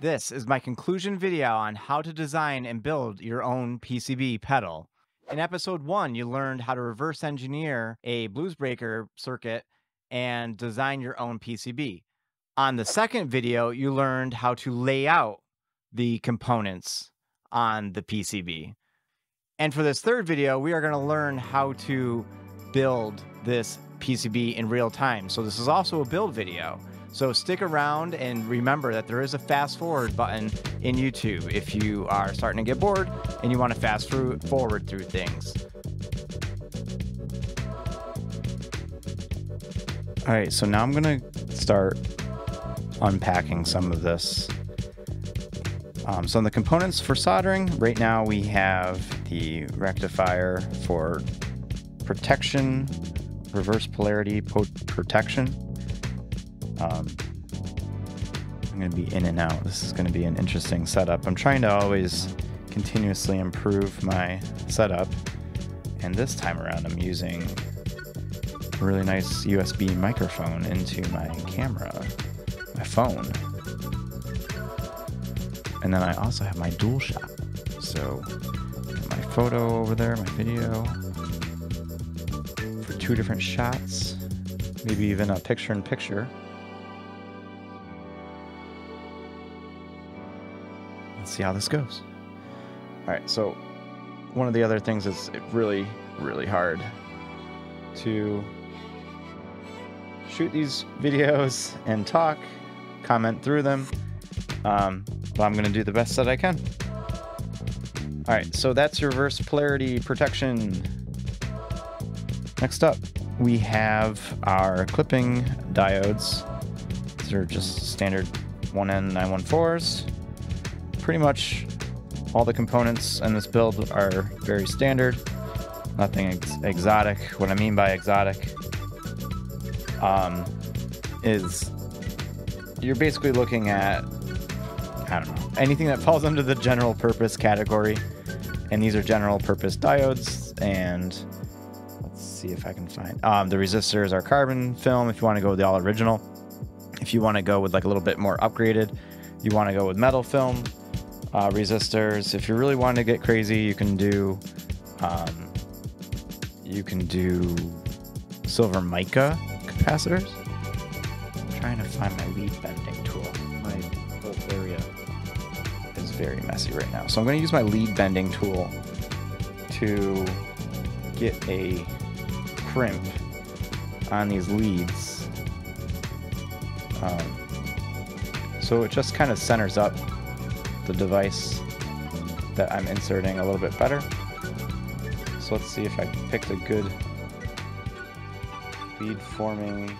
This is my conclusion video on how to design and build your own PCB pedal. In episode one, you learned how to reverse engineer a blues breaker circuit and design your own PCB. On the second video, you learned how to lay out the components on the PCB. And for this third video, we are going to learn how to build this PCB in real time. So this is also a build video. So stick around and remember that there is a fast forward button in YouTube if you are starting to get bored and you want to fast forward through things. All right, so now I'm going to start unpacking some of this. Um, so, the components for soldering, right now we have the rectifier for protection, reverse polarity protection. Um, I'm going to be in and out. This is going to be an interesting setup. I'm trying to always continuously improve my setup. And this time around, I'm using a really nice USB microphone into my camera, my phone. And then I also have my DualShock. So my photo over there, my video for two different shots, maybe even a picture in picture. See how this goes. All right, so one of the other things is really, really hard to shoot these videos and talk, comment through them. Um, but I'm to do the best that I can. All right, so that's reverse polarity protection. Next up, we have our clipping diodes. These are just standard 1N914s. Pretty much all the components in this build are very standard. Nothing ex exotic. What I mean by exotic um, is you're basically looking at I don't know, anything that falls under the general purpose category. And these are general purpose diodes. And let's see if I can find um, the resistors are carbon film if you want to go with the all original. If you want to go with like a little bit more upgraded, you want to go with metal film uh, resistors. If you really want to get crazy, you can do um, you can do silver mica capacitors. I'm trying to find my lead bending tool My whole area is very messy right now. So I'm going to use my lead bending tool to get a crimp on these leads. Um, so it just kind of centers up the device that I'm inserting a little bit better. So let's see if I picked a good bead forming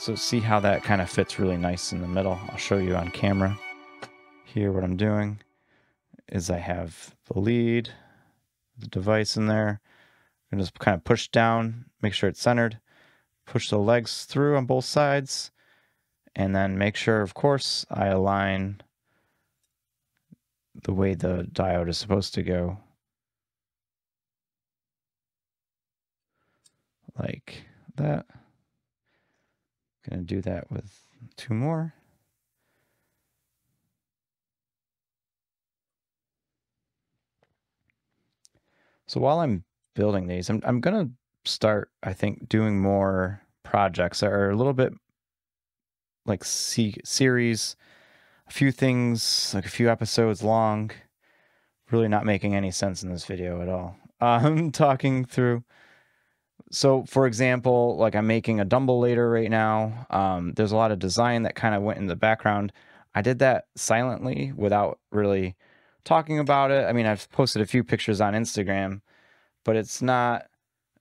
so see how that kind of fits really nice in the middle. I'll show you on camera. Here what I'm doing is I have the lead, the device in there. I'm just kind of push down, make sure it's centered, push the legs through on both sides, and then make sure, of course, I align the way the diode is supposed to go. Like that. Gonna do that with two more. So while I'm building these, I'm, I'm gonna start, I think, doing more projects that are a little bit like C series, a few things, like a few episodes long, really not making any sense in this video at all. I'm talking through so for example, like I'm making a Dumble later right now. Um, there's a lot of design that kind of went in the background. I did that silently without really talking about it. I mean, I've posted a few pictures on Instagram, but it's not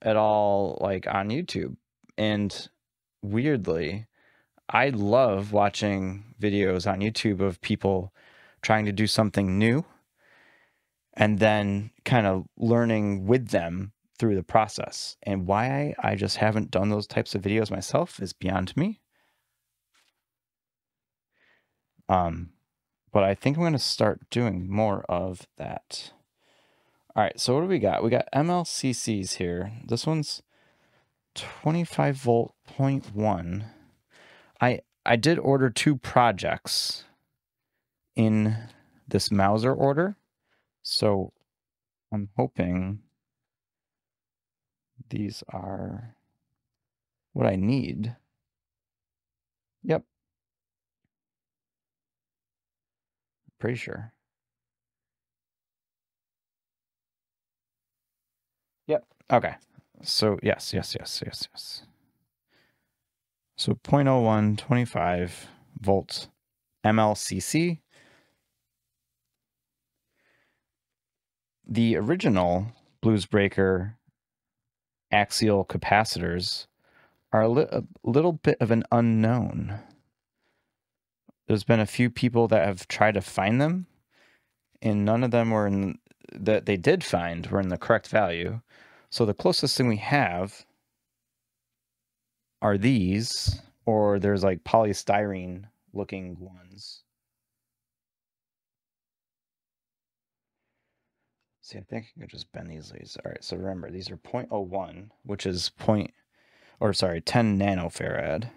at all like on YouTube. And weirdly, I love watching videos on YouTube of people trying to do something new and then kind of learning with them through the process. And why I just haven't done those types of videos myself is beyond me. Um, but I think I'm going to start doing more of that. All right, so what do we got? We got MLCCs here. This one's 25 volt point one. I I did order two projects in this Mouser order. So I'm hoping these are what I need. Yep. Pretty sure. Yep. Okay. So yes, yes, yes, yes, yes. So 0.01, 25 volts MLCC. The original Blues Breaker axial capacitors are a, li a little bit of an unknown. There's been a few people that have tried to find them, and none of them were in that they did find were in the correct value. So the closest thing we have are these, or there's like polystyrene looking ones. See, I think I could just bend these leads. All right, so remember, these are 0.01, which is point, or sorry, 10 nanofarad.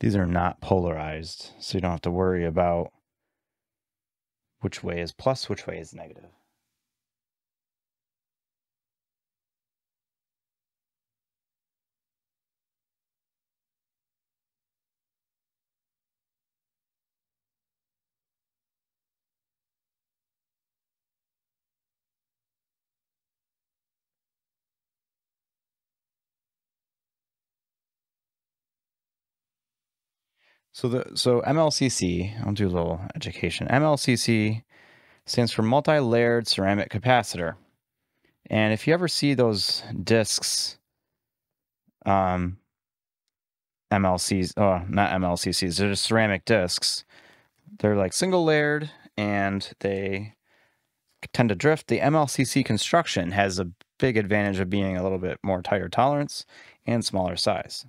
These are not polarized, so you don't have to worry about which way is plus, which way is negative. So the so MLCC, I'll do a little education. MLCC stands for multi-layered ceramic capacitor. And if you ever see those discs, um, MLCs, oh, not MLCCs, they're just ceramic discs. They're like single layered and they tend to drift. The MLCC construction has a big advantage of being a little bit more tighter tolerance and smaller size.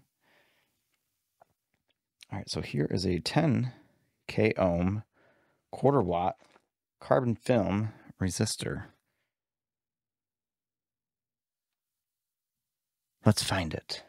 All right, so here is a 10 k ohm quarter watt carbon film resistor. Let's find it.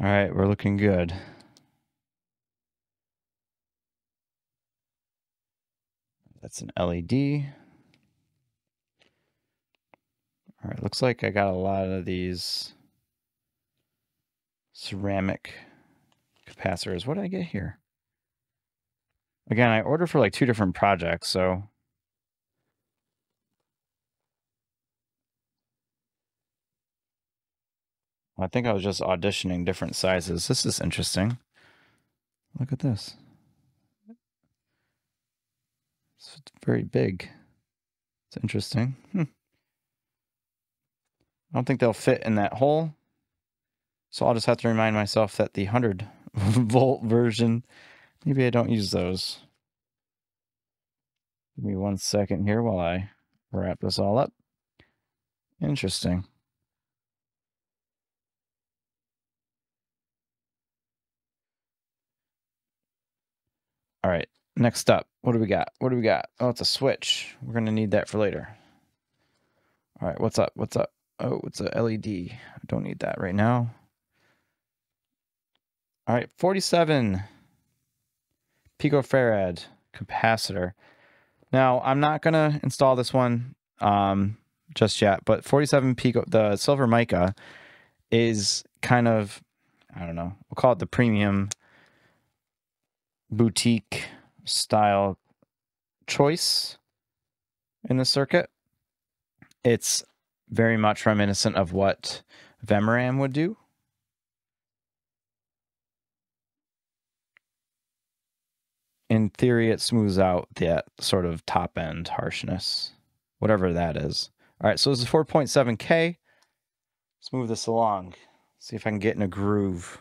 All right, we're looking good. That's an LED. All right, looks like I got a lot of these ceramic capacitors. What did I get here? Again, I ordered for like two different projects, so I think I was just auditioning different sizes. This is interesting. Look at this. It's very big. It's interesting. Hmm. I don't think they'll fit in that hole. So I'll just have to remind myself that the 100 volt version, maybe I don't use those. Give me one second here while I wrap this all up. Interesting. All right, next up, what do we got? What do we got? Oh, it's a switch. We're going to need that for later. All right, what's up? What's up? Oh, it's a LED. I don't need that right now. All right, 47 picofarad capacitor. Now, I'm not going to install this one um, just yet, but 47 pico, the silver mica is kind of I don't know. We'll call it the premium boutique style choice in the circuit. It's very much reminiscent of what Vemuram would do. In theory, it smooths out that sort of top end harshness, whatever that is. All right, so this is 4.7K. Let's move this along. See if I can get in a groove.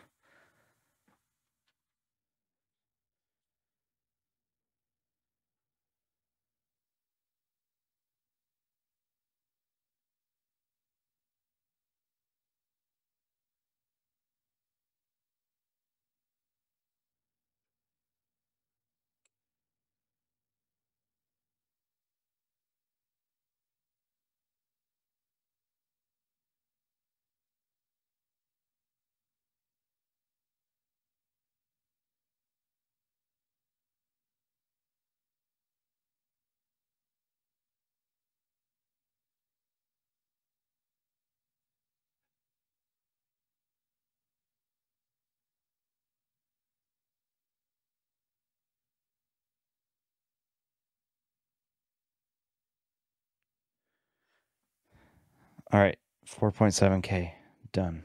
All right, 4.7K done.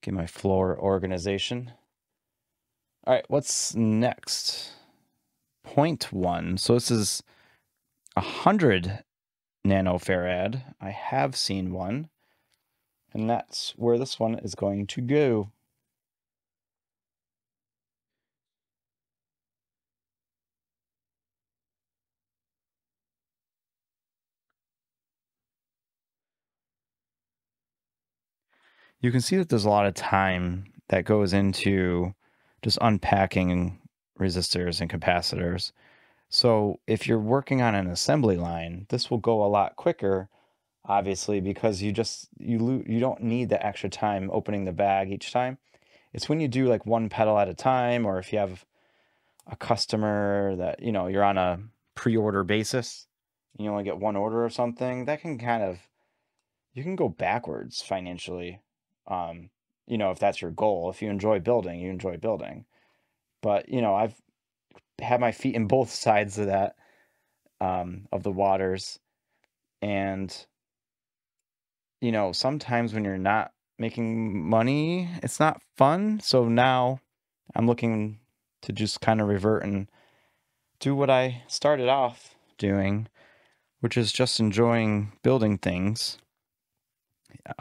Get my floor organization. All right, what's next? Point one. So this is a hundred nanofarad. I have seen one, and that's where this one is going to go. You can see that there's a lot of time that goes into just unpacking resistors and capacitors. So if you're working on an assembly line, this will go a lot quicker, obviously, because you just you you don't need the extra time opening the bag each time. It's when you do like one pedal at a time, or if you have a customer that you know you're on a pre-order basis, you only get one order or something, that can kind of you can go backwards financially um, you know, if that's your goal, if you enjoy building, you enjoy building. But, you know, I've had my feet in both sides of that, um, of the waters. And, you know, sometimes when you're not making money, it's not fun. So now I'm looking to just kind of revert and do what I started off doing, which is just enjoying building things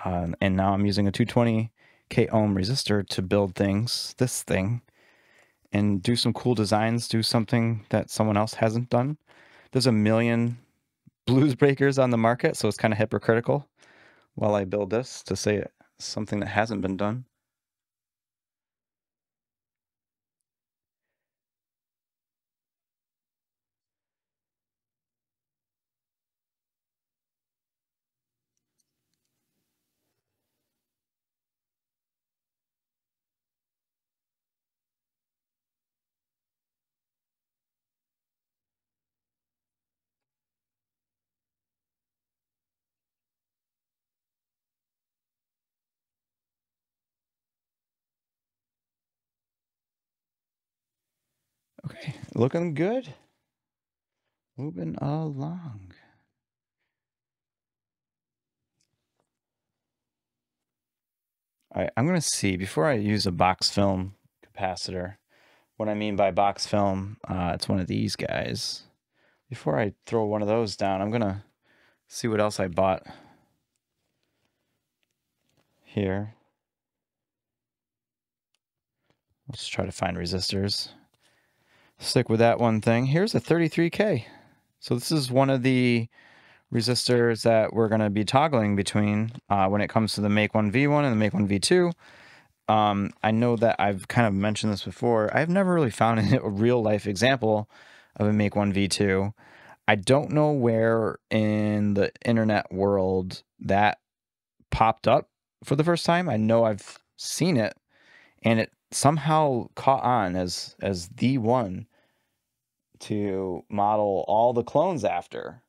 uh, and now I'm using a 220k ohm resistor to build things, this thing, and do some cool designs, do something that someone else hasn't done. There's a million blues breakers on the market, so it's kind of hypocritical while I build this to say something that hasn't been done. Okay, looking good. Moving along. All right, I'm going to see before I use a box film capacitor. What I mean by box film, uh, it's one of these guys. Before I throw one of those down, I'm going to see what else I bought here. Let's try to find resistors stick with that one thing. Here's a 33K. So this is one of the resistors that we're going to be toggling between uh, when it comes to the Make 1 V1 and the Make 1 V2. Um, I know that I've kind of mentioned this before. I've never really found a real life example of a Make 1 V2. I don't know where in the internet world that popped up for the first time. I know I've seen it and it somehow caught on as as the one to model all the clones after.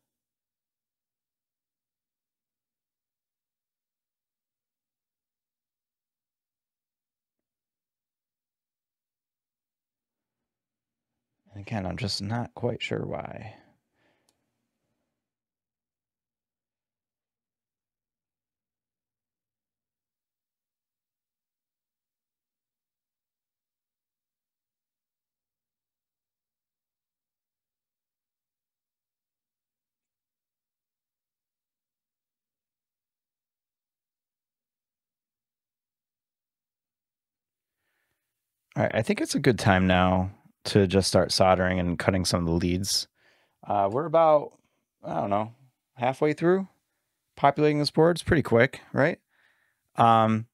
Again, I'm just not quite sure why. I think it's a good time now to just start soldering and cutting some of the leads. Uh, we're about, I don't know, halfway through populating this board. It's pretty quick, right? Um,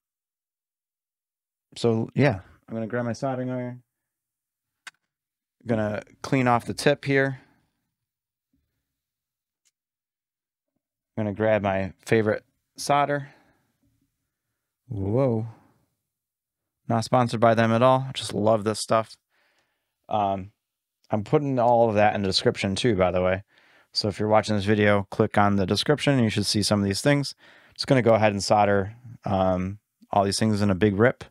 so yeah, I'm gonna grab my soldering iron. I'm gonna clean off the tip here. I'm gonna grab my favorite solder. Whoa. Not sponsored by them at all. Just love this stuff. Um, I'm putting all of that in the description too, by the way. So if you're watching this video, click on the description and you should see some of these things. Just going to go ahead and solder um, all these things in a big rip.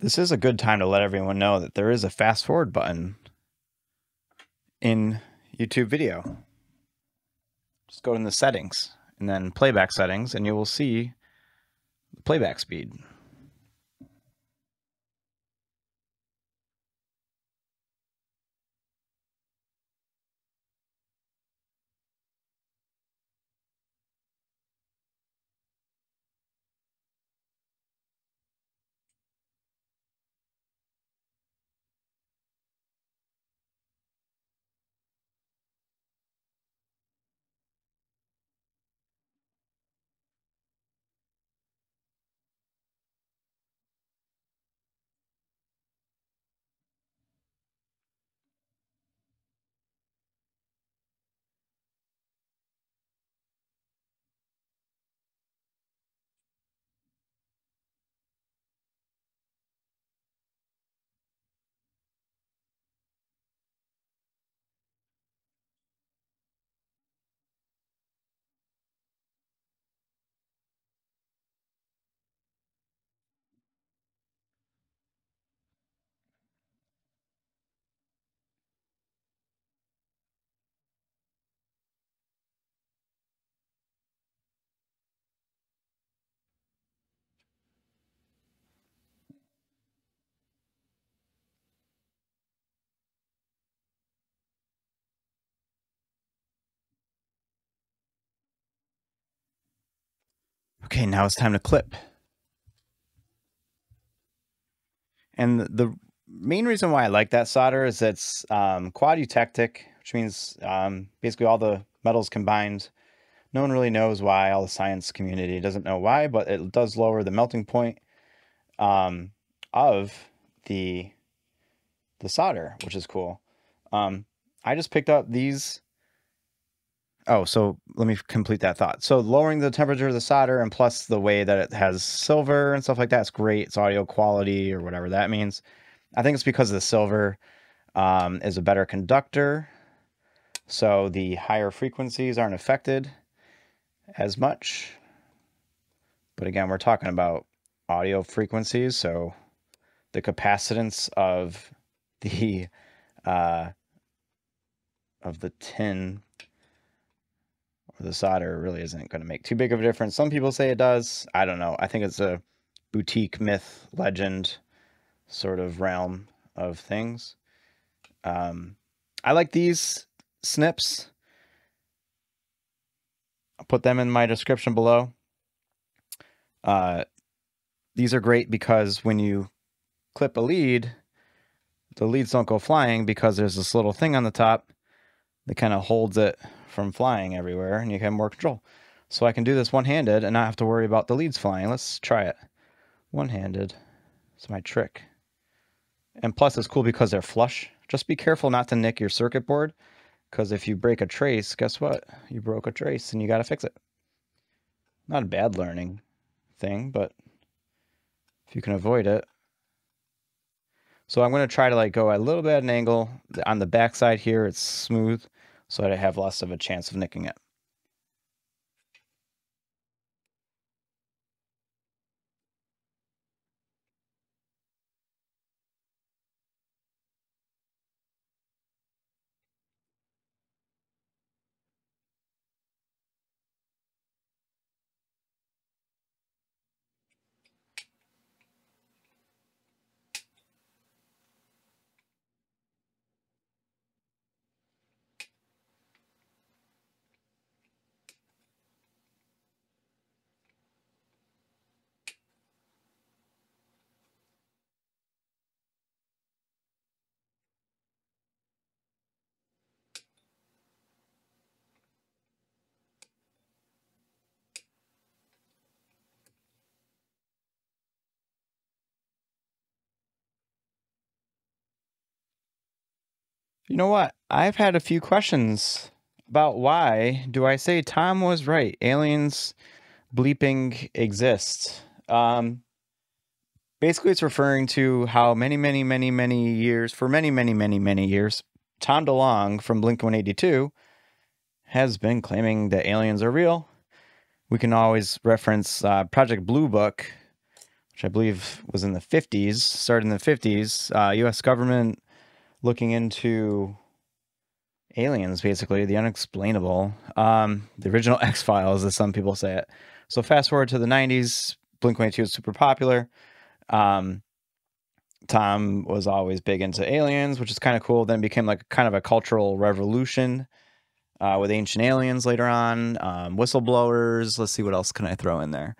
This is a good time to let everyone know that there is a fast forward button in YouTube video. Just go in the settings and then playback settings and you will see the playback speed. Okay, now it's time to clip. And the main reason why I like that solder is it's um, quad eutectic, which means um, basically all the metals combined. No one really knows why, all the science community doesn't know why, but it does lower the melting point um, of the the solder, which is cool. Um, I just picked up these oh, so let me complete that thought. So lowering the temperature of the solder and plus the way that it has silver and stuff like that's great. It's audio quality or whatever that means. I think it's because the silver um, is a better conductor. So the higher frequencies aren't affected as much. But again, we're talking about audio frequencies. So the capacitance of the uh, of the tin the solder really isn't going to make too big of a difference. Some people say it does. I don't know. I think it's a boutique myth, legend sort of realm of things. Um, I like these snips. I'll put them in my description below. Uh, these are great because when you clip a lead, the leads don't go flying because there's this little thing on the top that kind of holds it from flying everywhere and you have more control. So I can do this one-handed and not have to worry about the leads flying. Let's try it. One-handed. It's my trick. And plus it's cool because they're flush. Just be careful not to nick your circuit board because if you break a trace, guess what? You broke a trace and you got to fix it. Not a bad learning thing, but if you can avoid it. So I'm going to try to like go a little bit at an angle. On the back side here, it's smooth so I have less of a chance of nicking it. You know what? I've had a few questions about why do I say Tom was right? Aliens bleeping exist. Um, basically, it's referring to how many, many, many, many years, for many, many, many, many years, Tom DeLonge from Blink 182 has been claiming that aliens are real. We can always reference uh, Project Blue Book, which I believe was in the 50s, started in the 50s. Uh, U.S. government looking into aliens, basically the unexplainable, um, the original X Files, as some people say it. So fast forward to the '90s, Blink 182 is super popular. Um, Tom was always big into aliens, which is kind of cool. Then became like kind of a cultural revolution uh, with Ancient Aliens later on, um, whistleblowers. Let's see what else can I throw in there.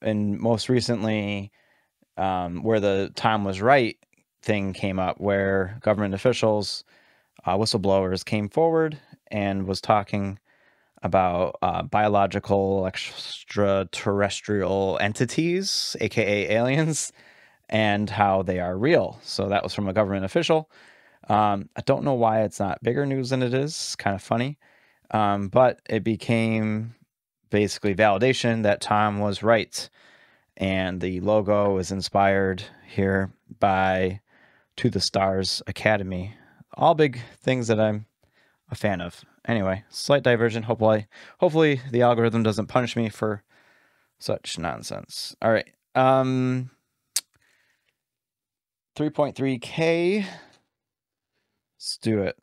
And most recently, um, where the time was right thing came up where government officials, uh, whistleblowers came forward and was talking about uh, biological extraterrestrial entities, aka aliens, and how they are real. So that was from a government official. Um, I don't know why it's not bigger news than it is. Kind of funny. Um, but it became basically validation that Tom was right. And the logo is inspired here by to the Stars Academy. All big things that I'm a fan of. Anyway, slight diversion. Hopefully, hopefully the algorithm doesn't punish me for such nonsense. All right. Um 3.3k. Let's do it.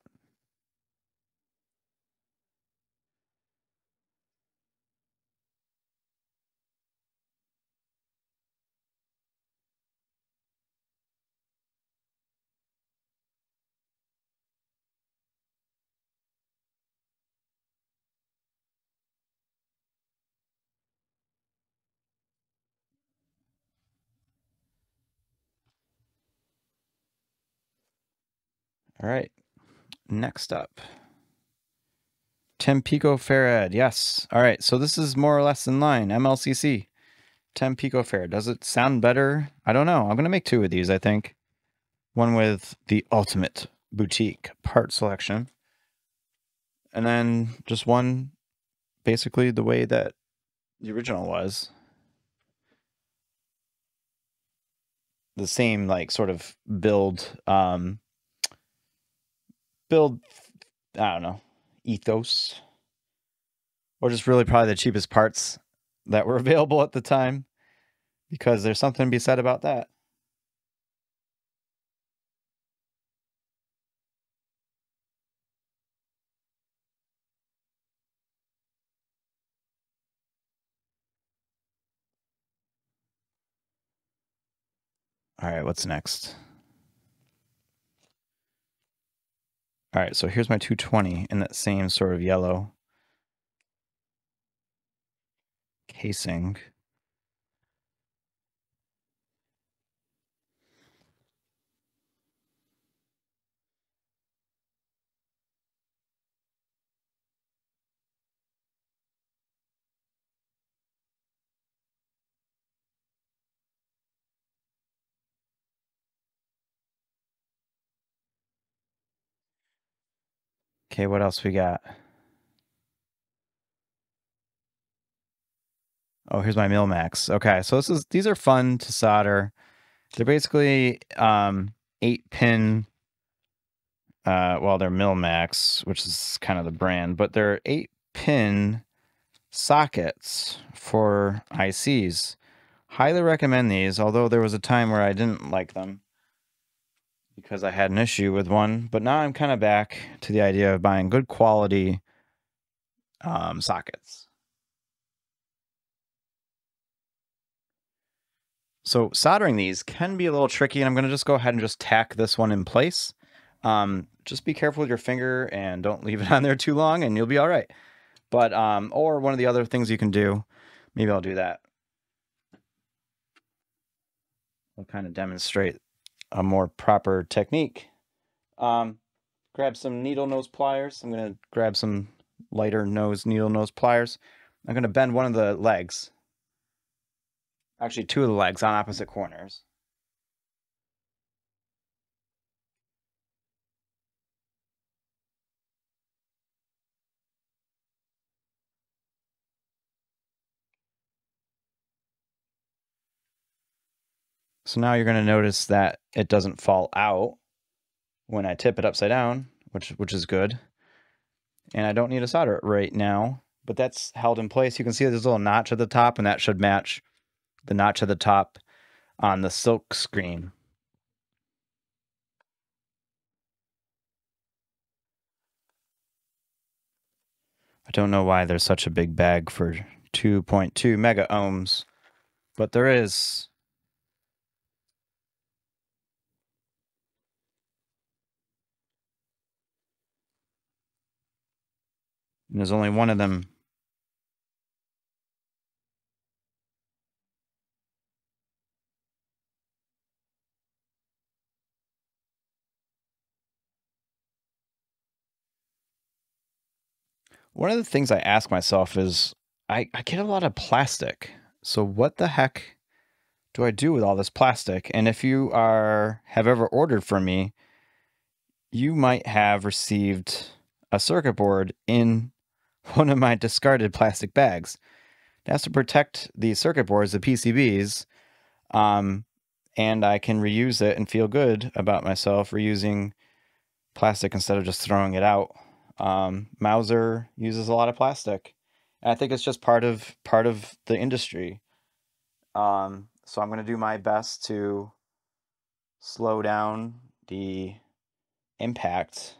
All right. Next up. 10 picofarad. Yes. All right. So this is more or less in line. MLCC. 10 picofarad. Does it sound better? I don't know. I'm going to make two of these, I think. One with the ultimate boutique part selection. and then just one basically the way that the original was. The same like sort of build um build I don't know, ethos. Or just really probably the cheapest parts that were available at the time. Because there's something to be said about that. All right, what's next? All right, so here's my 220 in that same sort of yellow casing. Okay, what else we got? Oh, here's my Mill-Max. Okay, so this is these are fun to solder. They're basically um, eight pin. Uh, well, they're Mill-Max, which is kind of the brand, but they're eight pin sockets for ICs. Highly recommend these, although there was a time where I didn't like them because I had an issue with one, but now I'm kind of back to the idea of buying good quality um, sockets. So soldering these can be a little tricky, and I'm going to just go ahead and just tack this one in place. Um, just be careful with your finger and don't leave it on there too long, and you'll be all right. But um, or one of the other things you can do, maybe I'll do that. I'll kind of demonstrate a more proper technique. Um, grab some needle nose pliers. I'm going to grab some lighter nose needle nose pliers. I'm going to bend one of the legs. Actually, two of the legs on opposite corners. So now you're going to notice that it doesn't fall out when I tip it upside down, which which is good. And I don't need to solder it right now, but that's held in place. You can see there's a little notch at the top, and that should match the notch at the top on the silk screen. I don't know why there's such a big bag for 2.2 mega ohms, but there is And there's only one of them. One of the things I ask myself is I, I get a lot of plastic. So what the heck do I do with all this plastic? And if you are have ever ordered from me, you might have received a circuit board in one of my discarded plastic bags. It has to protect the circuit boards, the PCBs, um, and I can reuse it and feel good about myself reusing plastic instead of just throwing it out. Um, Mouser uses a lot of plastic. And I think it's just part of part of the industry. Um, so I'm going to do my best to slow down the impact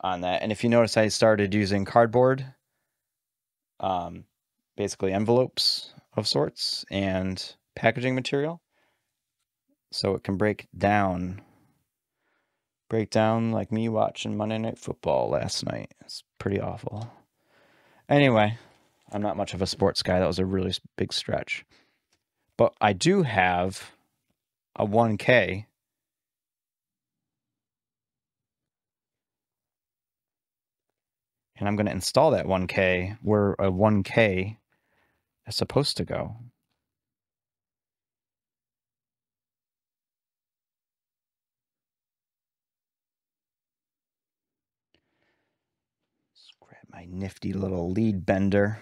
on that. And if you notice, I started using cardboard, um, basically envelopes of sorts, and packaging material. So it can break down. Break down like me watching Monday Night Football last night. It's pretty awful. Anyway, I'm not much of a sports guy. That was a really big stretch. But I do have a 1K and I'm going to install that 1K where a 1K is supposed to go. my nifty little lead bender.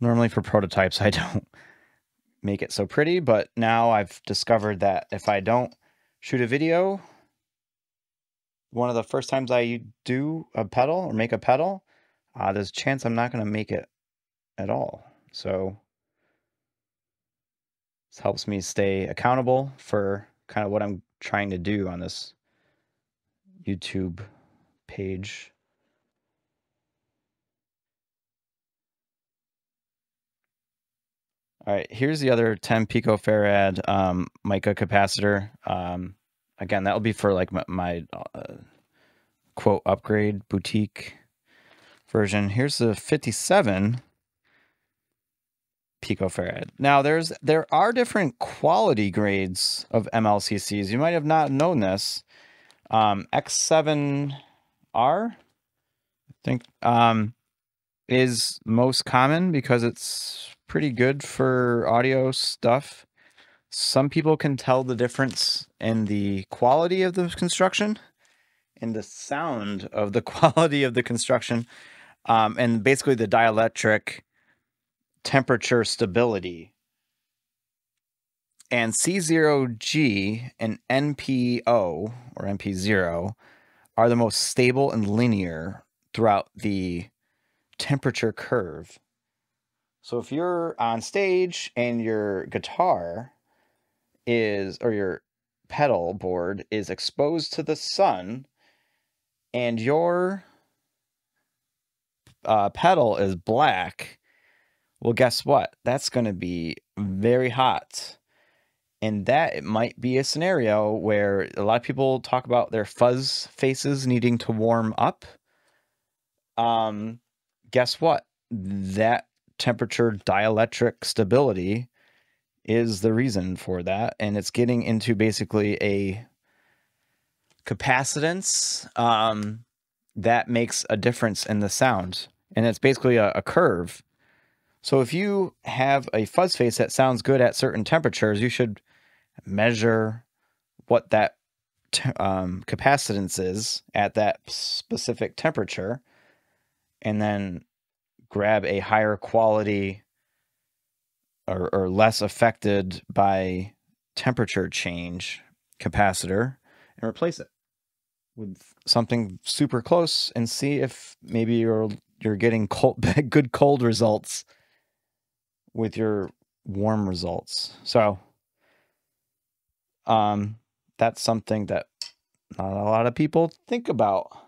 Normally for prototypes, I don't make it so pretty, but now I've discovered that if I don't shoot a video, one of the first times I do a pedal or make a pedal, uh, there's a chance I'm not going to make it at all. So this helps me stay accountable for kind of what I'm trying to do on this YouTube page. All right, here's the other 10 picofarad um, mica capacitor. Um, again, that will be for like my, my uh, quote upgrade boutique version. Here's the 57 picofarad. Now there's there are different quality grades of MLCCs. You might have not known this. Um, X7R, I think, um, is most common because it's pretty good for audio stuff. Some people can tell the difference in the quality of the construction and the sound of the quality of the construction um, and basically the dielectric temperature stability. And C0G and NPO or NP0 are the most stable and linear throughout the temperature curve. So if you're on stage and your guitar is, or your pedal board is exposed to the sun and your uh, pedal is black, well, guess what? That's going to be very hot. And that it might be a scenario where a lot of people talk about their fuzz faces needing to warm up. Um, guess what? That temperature dielectric stability is the reason for that. And it's getting into basically a capacitance um, that makes a difference in the sound. And it's basically a, a curve so if you have a fuzz face that sounds good at certain temperatures, you should measure what that um, capacitance is at that specific temperature and then grab a higher quality or, or less affected by temperature change capacitor and replace it with something super close and see if maybe you're you're getting cold, good cold results with your warm results. So um that's something that not a lot of people think about.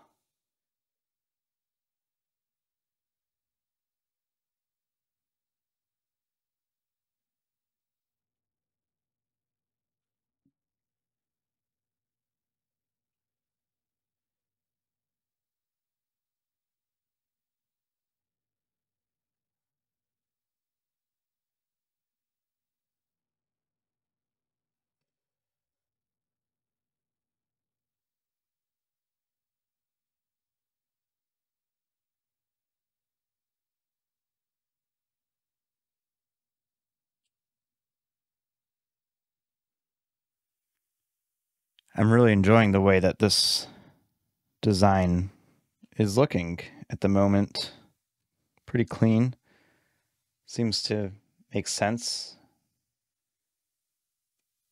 I'm really enjoying the way that this design is looking at the moment. Pretty clean. Seems to make sense.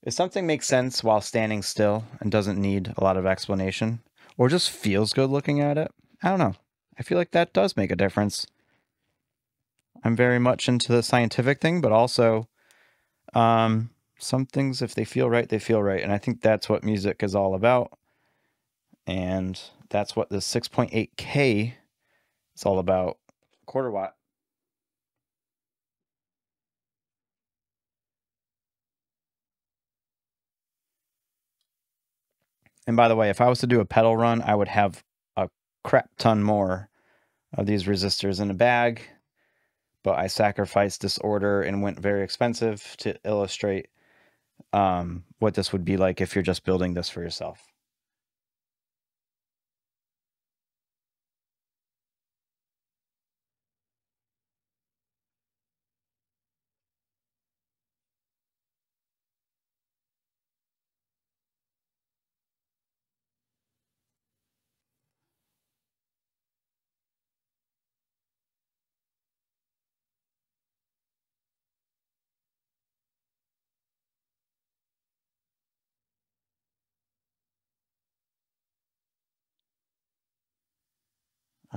If something makes sense while standing still and doesn't need a lot of explanation, or just feels good looking at it, I don't know. I feel like that does make a difference. I'm very much into the scientific thing, but also um, some things, if they feel right, they feel right. And I think that's what music is all about. And that's what the 6.8K is all about. Quarter watt. And by the way, if I was to do a pedal run, I would have a crap ton more of these resistors in a bag. But I sacrificed this order and went very expensive to illustrate um, what this would be like if you're just building this for yourself.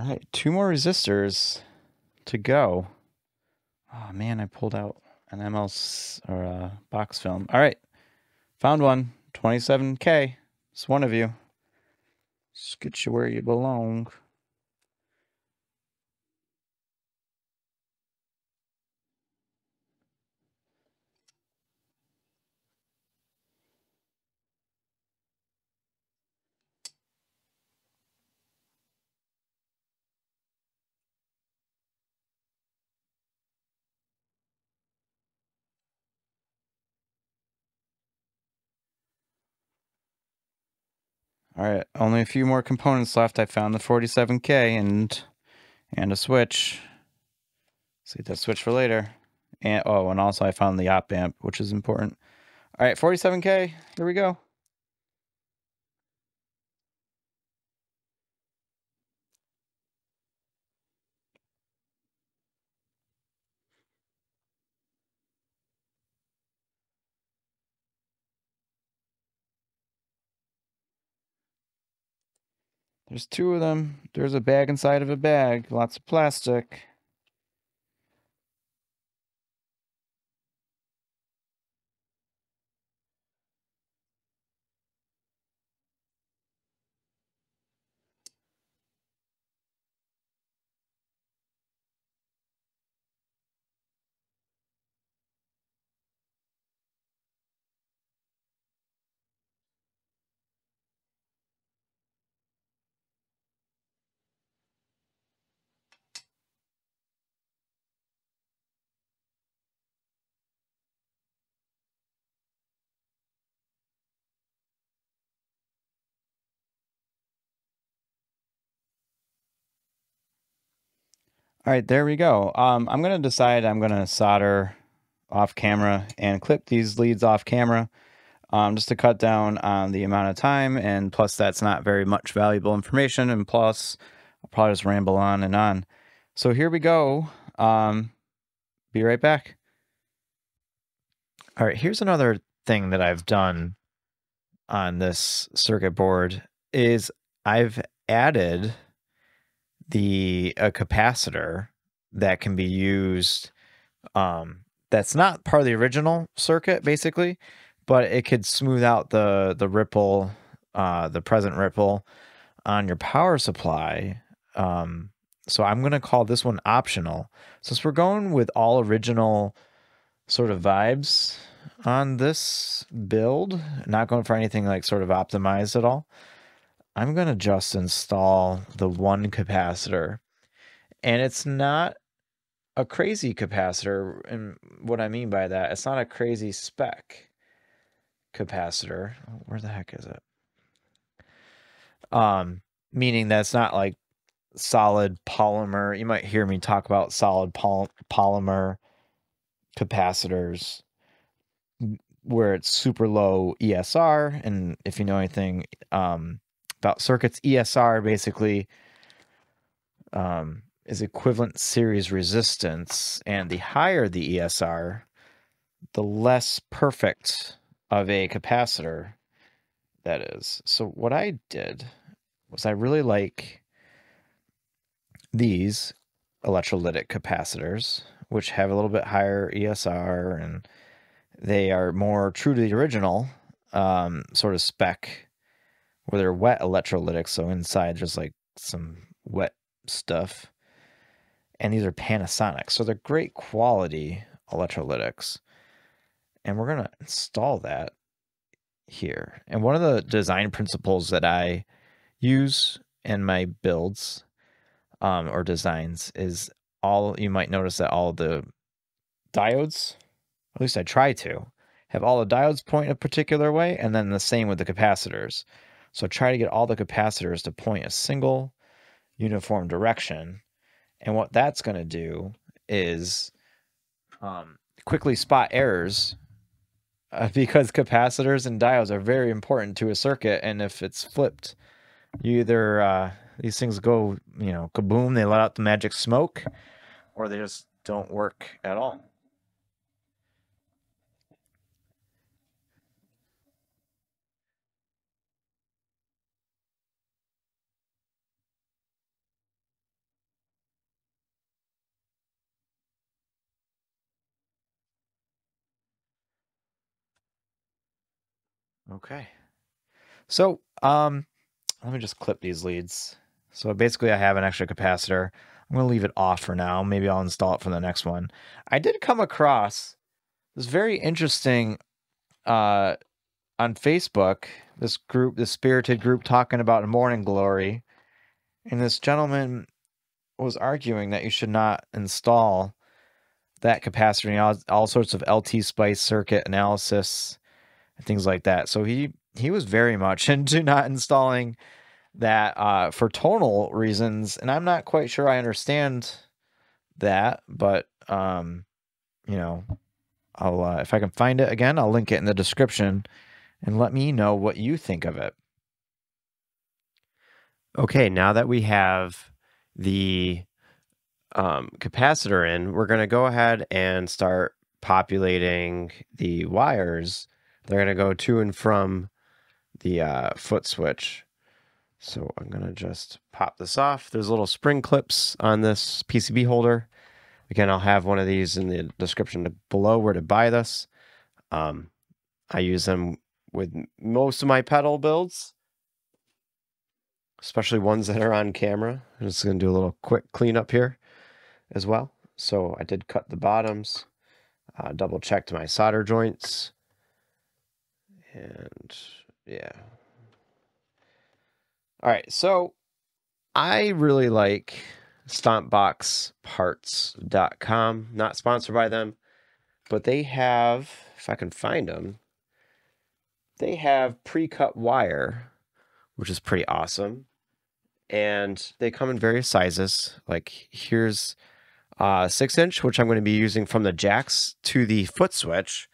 All right, two more resistors to go. Oh man, I pulled out an ML or a box film. All right, found one. 27k. It's one of you. Just get you where you belong. All right, only a few more components left. I found the 47K and and a switch. Save that switch for later. And oh, and also I found the op amp, which is important. All right, 47K. Here we go. There's two of them. There's a bag inside of a bag. Lots of plastic. All right, there we go. Um, I'm going to decide I'm going to solder off camera and clip these leads off camera um, just to cut down on the amount of time. And plus, that's not very much valuable information. And plus, I'll probably just ramble on and on. So here we go. Um, be right back. All right, here's another thing that I've done on this circuit board is I've added the a capacitor that can be used um, that's not part of the original circuit basically but it could smooth out the the ripple uh, the present ripple on your power supply um, so i'm going to call this one optional. Since we're going with all original sort of vibes on this build not going for anything like sort of optimized at all I'm going to just install the one capacitor. And it's not a crazy capacitor. And what I mean by that, it's not a crazy spec capacitor. Where the heck is it? Um, meaning that it's not like solid polymer. You might hear me talk about solid poly polymer capacitors where it's super low ESR. And if you know anything, um, about circuits. ESR basically um, is equivalent series resistance, and the higher the ESR, the less perfect of a capacitor that is. So what I did was I really like these electrolytic capacitors, which have a little bit higher ESR and they are more true to the original um, sort of spec where they're wet electrolytics. So inside there's like some wet stuff. And these are Panasonic. So they're great quality electrolytics. And we're going to install that here. And one of the design principles that I use in my builds um, or designs is all you might notice that all the diodes, at least I try to, have all the diodes point a particular way, and then the same with the capacitors. So try to get all the capacitors to point a single uniform direction. And what that's going to do is um, quickly spot errors uh, because capacitors and diodes are very important to a circuit. And if it's flipped, you either uh, these things go, you know, kaboom, they let out the magic smoke, or they just don't work at all. Okay. So, um, let me just clip these leads. So basically I have an extra capacitor. I'm going to leave it off for now. Maybe I'll install it for the next one. I did come across this very interesting uh, on Facebook, this group, this spirited group talking about morning glory. And this gentleman was arguing that you should not install that capacitor, all, all sorts of LTspice circuit analysis and things like that. So he he was very much into not installing that uh, for tonal reasons, and I'm not quite sure I understand that, but um, you know, I'll uh, if I can find it again, I'll link it in the description, and let me know what you think of it. Okay, now that we have the um, capacitor in, we're going to go ahead and start populating the wires. They're going to go to and from the uh, foot switch. So I'm going to just pop this off. There's little spring clips on this PCB holder. Again, I'll have one of these in the description below where to buy this. Um, I use them with most of my pedal builds, especially ones that are on camera. I'm just going to do a little quick cleanup here as well. So I did cut the bottoms, uh, double checked my solder joints, and yeah, all right, so I really like stompboxparts.com. Not sponsored by them, but they have, if I can find them, they have pre-cut wire, which is pretty awesome. And they come in various sizes. Like here's uh, six inch, which I'm going to be using from the jacks to the foot switch.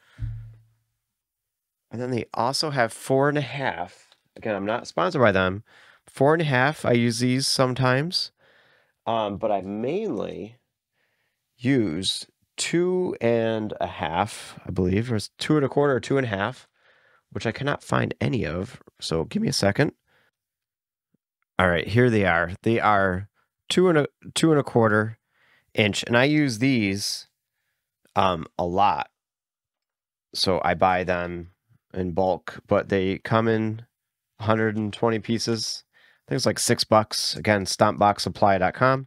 And then they also have four and a half. Again, I'm not sponsored by them, four and a half. I use these sometimes, um, but I mainly use two and a half, I believe. There's two and a quarter or two and a half, which I cannot find any of. So give me a second. All right, here they are. They are two and a two and a quarter inch, and I use these um, a lot. So I buy them in bulk, but they come in 120 pieces I think it's like six bucks. Again, stompboxsupply.com.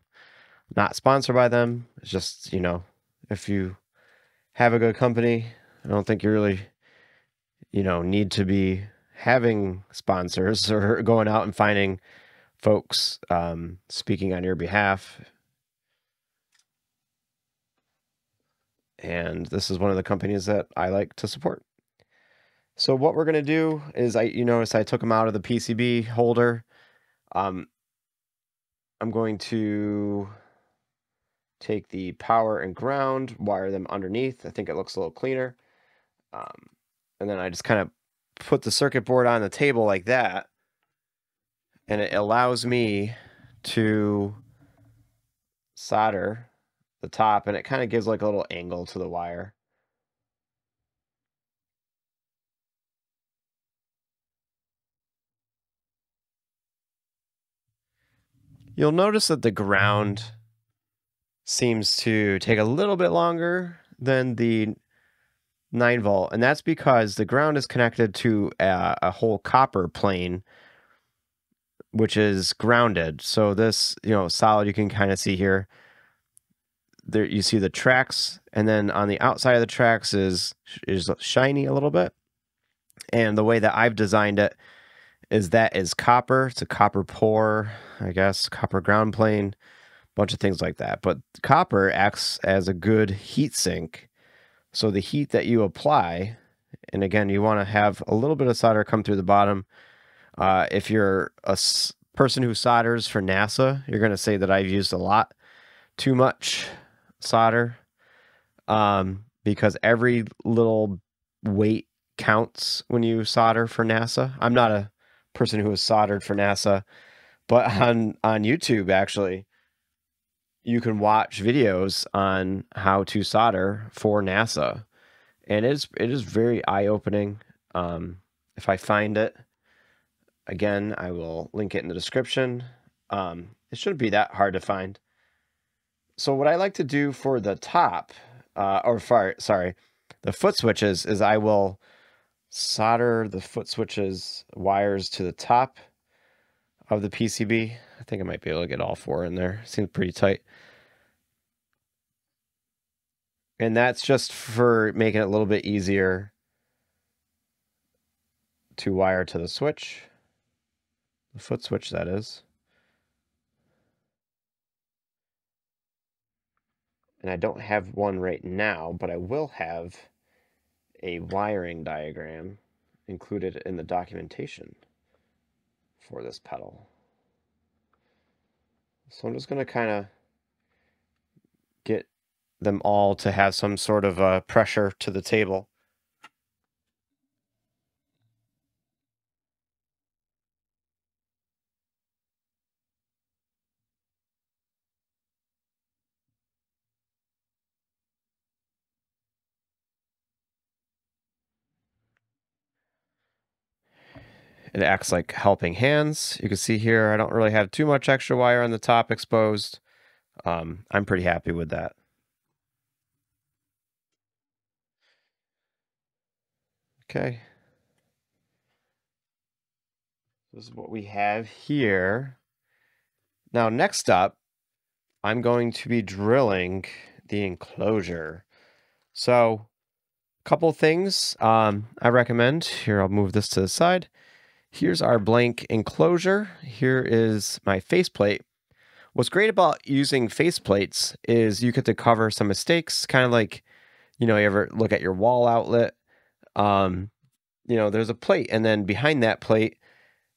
Not sponsored by them. It's just, you know, if you have a good company, I don't think you really, you know, need to be having sponsors or going out and finding folks um, speaking on your behalf. And this is one of the companies that I like to support. So what we're going to do is I you notice I took them out of the PCB holder um, I'm going to take the power and ground, wire them underneath. I think it looks a little cleaner. Um, and then I just kind of put the circuit board on the table like that. And it allows me to solder the top and it kind of gives like a little angle to the wire. You'll notice that the ground seems to take a little bit longer than the 9 volt, and that's because the ground is connected to a, a whole copper plane, which is grounded. So this, you know, solid you can kind of see here. There you see the tracks, and then on the outside of the tracks is is shiny a little bit. And the way that I've designed it is that is copper. It's a copper pour, I guess, copper ground plane, bunch of things like that. But copper acts as a good heat sink. So the heat that you apply, and again, you want to have a little bit of solder come through the bottom. Uh, if you're a person who solders for NASA, you're going to say that I've used a lot too much solder um, because every little weight counts when you solder for NASA. I'm not a person who was soldered for NASA. But on on YouTube, actually, you can watch videos on how to solder for NASA, and it is it is very eye opening. Um, if I find it, again, I will link it in the description. Um, it shouldn't be that hard to find. So what I like to do for the top, uh, or far, sorry, the foot switches is I will solder the foot switches wires to the top of the PCB. I think I might be able to get all four in there. Seems pretty tight. And that's just for making it a little bit easier to wire to the switch. The foot switch, that is. And I don't have one right now, but I will have a wiring diagram included in the documentation for this pedal. So I'm just going to kind of get them all to have some sort of uh, pressure to the table. It acts like helping hands. You can see here, I don't really have too much extra wire on the top exposed. Um, I'm pretty happy with that. Okay. This is what we have here. Now, next up, I'm going to be drilling the enclosure. So, a couple things um, I recommend. Here, I'll move this to the side. Here's our blank enclosure. Here is my faceplate. What's great about using faceplates is you get to cover some mistakes, kind of like, you know, you ever look at your wall outlet. Um, you know, there's a plate, and then behind that plate,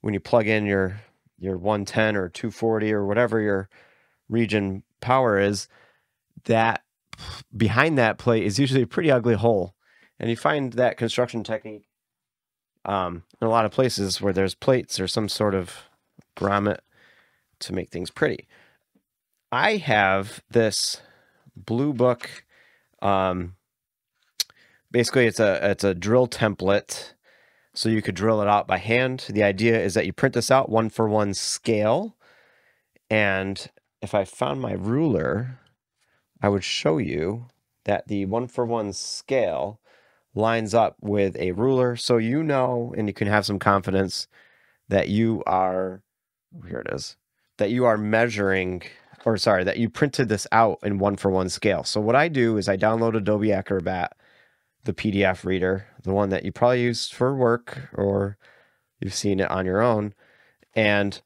when you plug in your your 110 or 240 or whatever your region power is, that behind that plate is usually a pretty ugly hole. And you find that construction technique um, in a lot of places where there's plates or some sort of grommet to make things pretty. I have this blue book. Um, basically, it's a it's a drill template, so you could drill it out by hand. The idea is that you print this out one for one scale, and if I found my ruler, I would show you that the one for one scale lines up with a ruler so you know and you can have some confidence that you are oh, here it is that you are measuring or sorry that you printed this out in one for one scale. So what i do is i download adobe acrobat the pdf reader the one that you probably use for work or you've seen it on your own and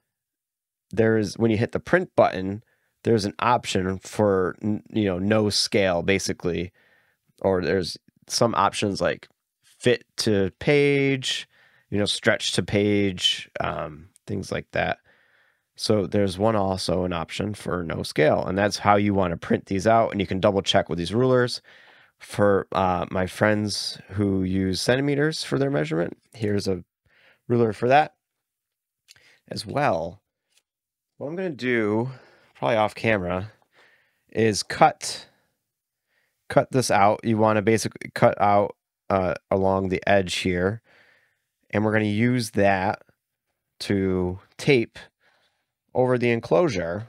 there's when you hit the print button there's an option for you know no scale basically or there's some options like fit to page, you know, stretch to page, um, things like that. So there's one also an option for no scale, and that's how you want to print these out. And you can double check with these rulers. For uh, my friends who use centimeters for their measurement, here's a ruler for that as well. What I'm going to do, probably off camera, is cut cut this out. You want to basically cut out uh, along the edge here. And we're going to use that to tape over the enclosure.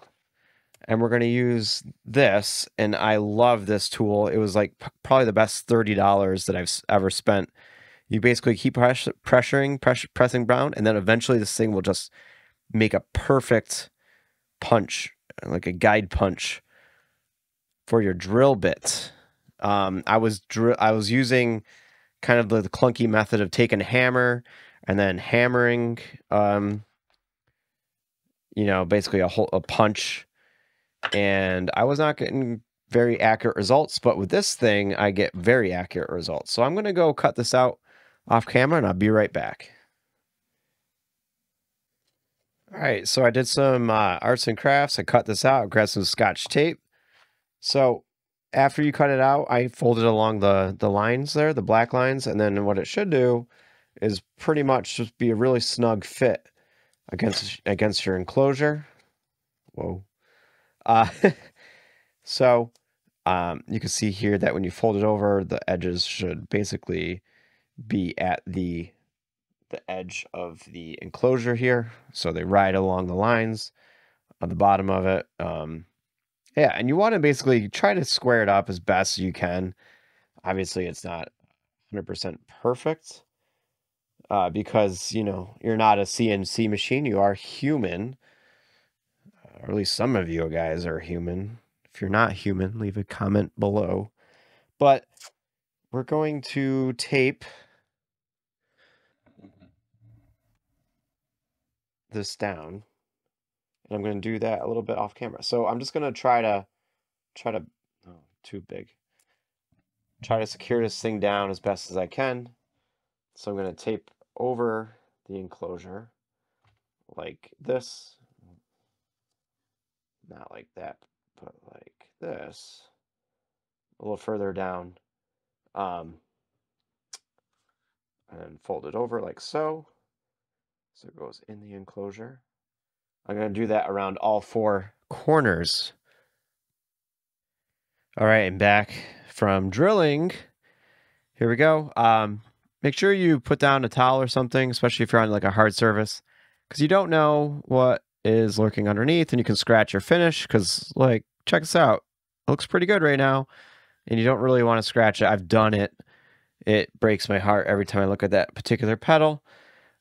And we're going to use this. And I love this tool. It was like probably the best $30 that I've ever spent. You basically keep press- pressuring, press- pressing brown, and then eventually this thing will just make a perfect punch, like a guide punch for your drill bit. Um, I was dr- I was using kind of the, the, clunky method of taking a hammer and then hammering, um, you know, basically a whole a punch, and I was not getting very accurate results. But with this thing, I get very accurate results. So I'm going to go cut this out off camera, and I'll be right back. All right, so I did some uh, arts and crafts. I cut this out, grabbed some scotch tape. So after you cut it out, I fold it along the the lines there, the black lines, and then what it should do is pretty much just be a really snug fit against against your enclosure. Whoa. Uh, so um, you can see here that when you fold it over, the edges should basically be at the the edge of the enclosure here. So they ride along the lines on the bottom of it. Um, yeah, and you want to basically try to square it up as best you can. Obviously, it's not 100% perfect, uh, because you know you're not a CNC machine. You are human, or at least some of you guys are human. If you're not human, leave a comment below. But we're going to tape this down. And I'm going to do that a little bit off camera. So I'm just going to try to try to oh, too big. Try to secure this thing down as best as I can. So I'm going to tape over the enclosure like this. Not like that, but like this. A little further down. Um, and fold it over like so. So it goes in the enclosure. I'm going to do that around all four corners. All right, I'm back from drilling. Here we go. Um, make sure you put down a towel or something, especially if you're on like a hard surface, because you don't know what is lurking underneath and you can scratch your finish because like, check this out. It looks pretty good right now. And you don't really want to scratch it. I've done it. It breaks my heart every time I look at that particular pedal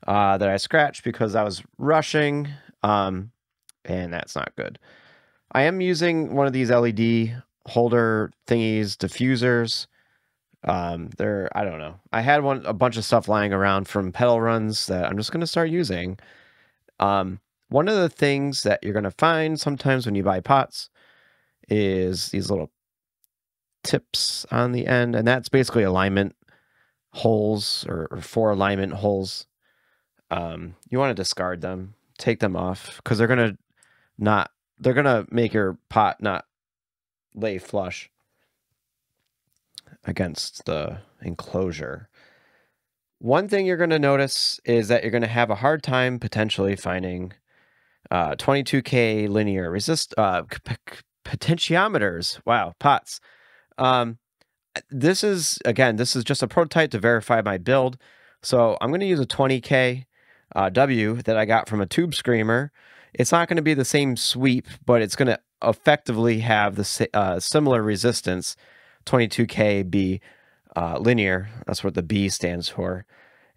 uh, that I scratched because I was rushing, um, and that's not good. I am using one of these LED holder thingies, diffusers. Um, they're I don't know. I had one a bunch of stuff lying around from pedal runs that I'm just gonna start using. Um, one of the things that you're gonna find sometimes when you buy pots is these little tips on the end, and that's basically alignment holes or, or four alignment holes um, you want to discard them, take them off because they're gonna not they're gonna make your pot not lay flush against the enclosure. One thing you're going to notice is that you're going to have a hard time potentially finding uh, 22k linear resist uh, potentiometers. Wow, pots. Um, this is again, this is just a prototype to verify my build. So I'm going to use a 20k uh, W that I got from a tube screamer. It's not going to be the same sweep, but it's going to effectively have the uh, similar resistance, 22K B uh, linear. That's what the B stands for.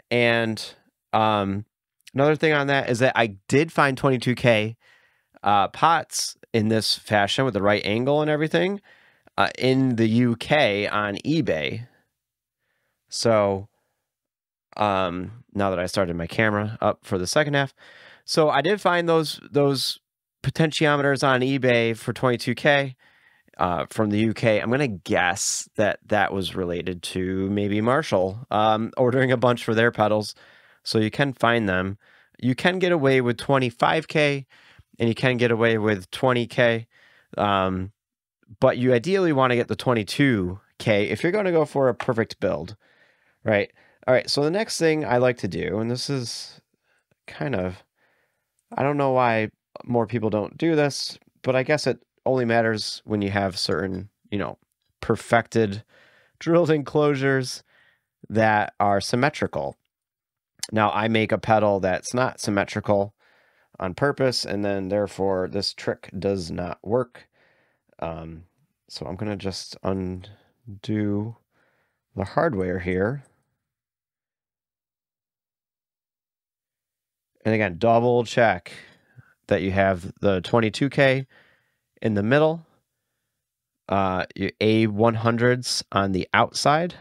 And um, another thing on that is that I did find 22K uh, pots in this fashion with the right angle and everything uh, in the UK on eBay. So um, now that I started my camera up for the second half. So I did find those those potentiometers on eBay for 22k uh, from the UK. I'm gonna guess that that was related to maybe Marshall um, ordering a bunch for their pedals. So you can find them. You can get away with 25k, and you can get away with 20k. Um, but you ideally want to get the 22k if you're going to go for a perfect build, right? All right, so the next thing I like to do, and this is kind of, I don't know why more people don't do this, but I guess it only matters when you have certain, you know, perfected drilled enclosures that are symmetrical. Now, I make a pedal that's not symmetrical on purpose, and then therefore this trick does not work. Um, so I'm going to just undo the hardware here. And again, double check that you have the 22K in the middle, uh, your A100s on the outside.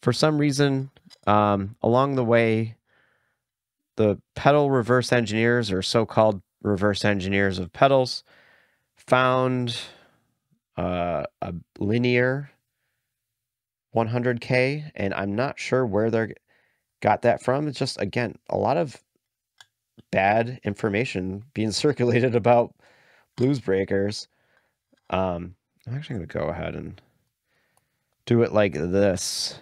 For some reason, um, along the way, the pedal reverse engineers or so-called reverse engineers of pedals found uh, a linear 100k and i'm not sure where they got that from it's just again a lot of bad information being circulated about blues breakers. Um, I'm actually going to go ahead and do it like this.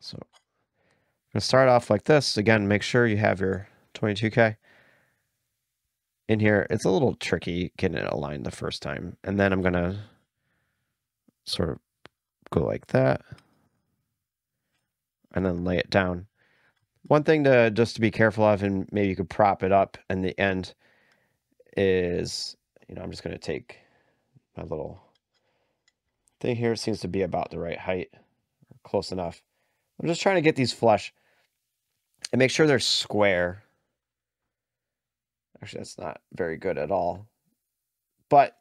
So I'm going to start off like this. Again, make sure you have your 22K in here. It's a little tricky getting it aligned the first time. And then I'm going to sort of go like that and then lay it down. One thing to just to be careful of, and maybe you could prop it up in the end, is you know I'm just going to take my little thing here. It seems to be about the right height, close enough. I'm just trying to get these flush and make sure they're square. Actually, that's not very good at all. But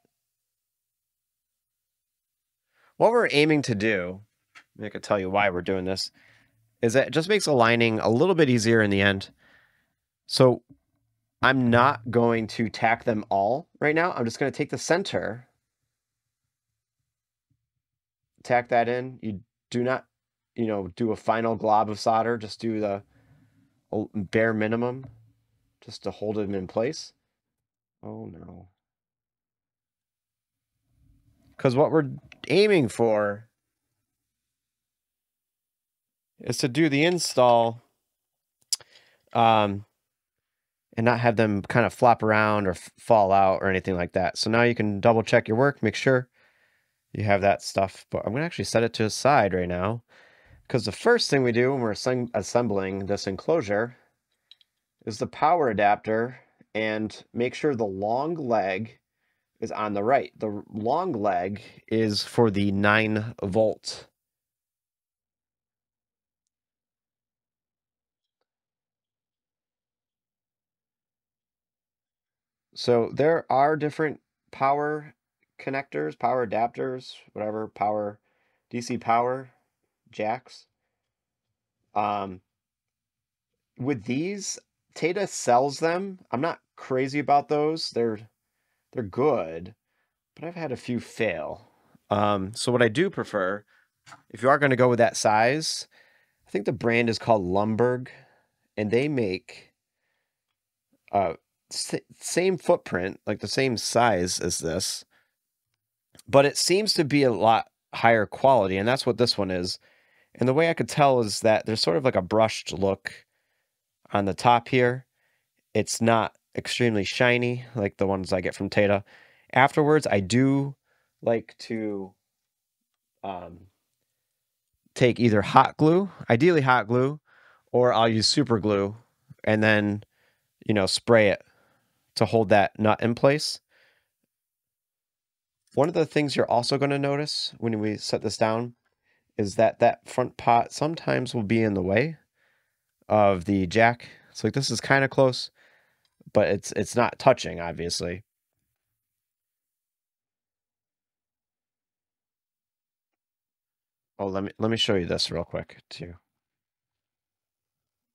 what we're aiming to do, I could tell you why we're doing this, is that it just makes aligning a little bit easier in the end. So I'm not going to tack them all right now. I'm just going to take the center, tack that in. You do not, you know, do a final glob of solder. Just do the bare minimum just to hold them in place. Oh no. Because what we're aiming for is to do the install um, and not have them kind of flop around or fall out or anything like that. So now you can double check your work, make sure you have that stuff. But I'm going to actually set it to the side right now because the first thing we do when we're assembling this enclosure is the power adapter and make sure the long leg is on the right. The long leg is for the 9 volt So there are different power connectors, power adapters, whatever, power, DC power jacks. Um, with these, Tayda sells them. I'm not crazy about those. They're they're good, but I've had a few fail. Um, so what I do prefer, if you are going to go with that size, I think the brand is called Lumberg, and they make uh, same footprint, like the same size as this, but it seems to be a lot higher quality, and that's what this one is. And the way I could tell is that there's sort of like a brushed look on the top here. It's not extremely shiny like the ones I get from Tayda. Afterwards, I do like to um, take either hot glue, ideally hot glue, or I'll use super glue and then, you know, spray it to hold that nut in place. One of the things you're also going to notice when we set this down is that that front pot sometimes will be in the way of the jack. So like this is kind of close, but it's it's not touching obviously. Oh, let me let me show you this real quick too.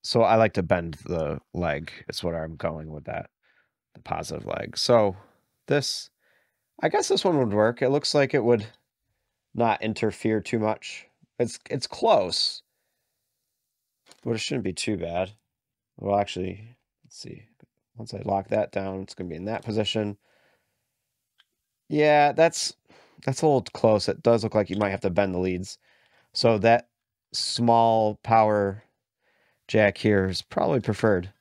So I like to bend the leg. It's what I'm going with that the positive leg. So this, I guess this one would work. It looks like it would not interfere too much. It's it's close, but it shouldn't be too bad. Well, actually, let's see. Once I lock that down, it's going to be in that position. Yeah, that's that's a little close. It does look like you might have to bend the leads. So that small power jack here is probably preferred.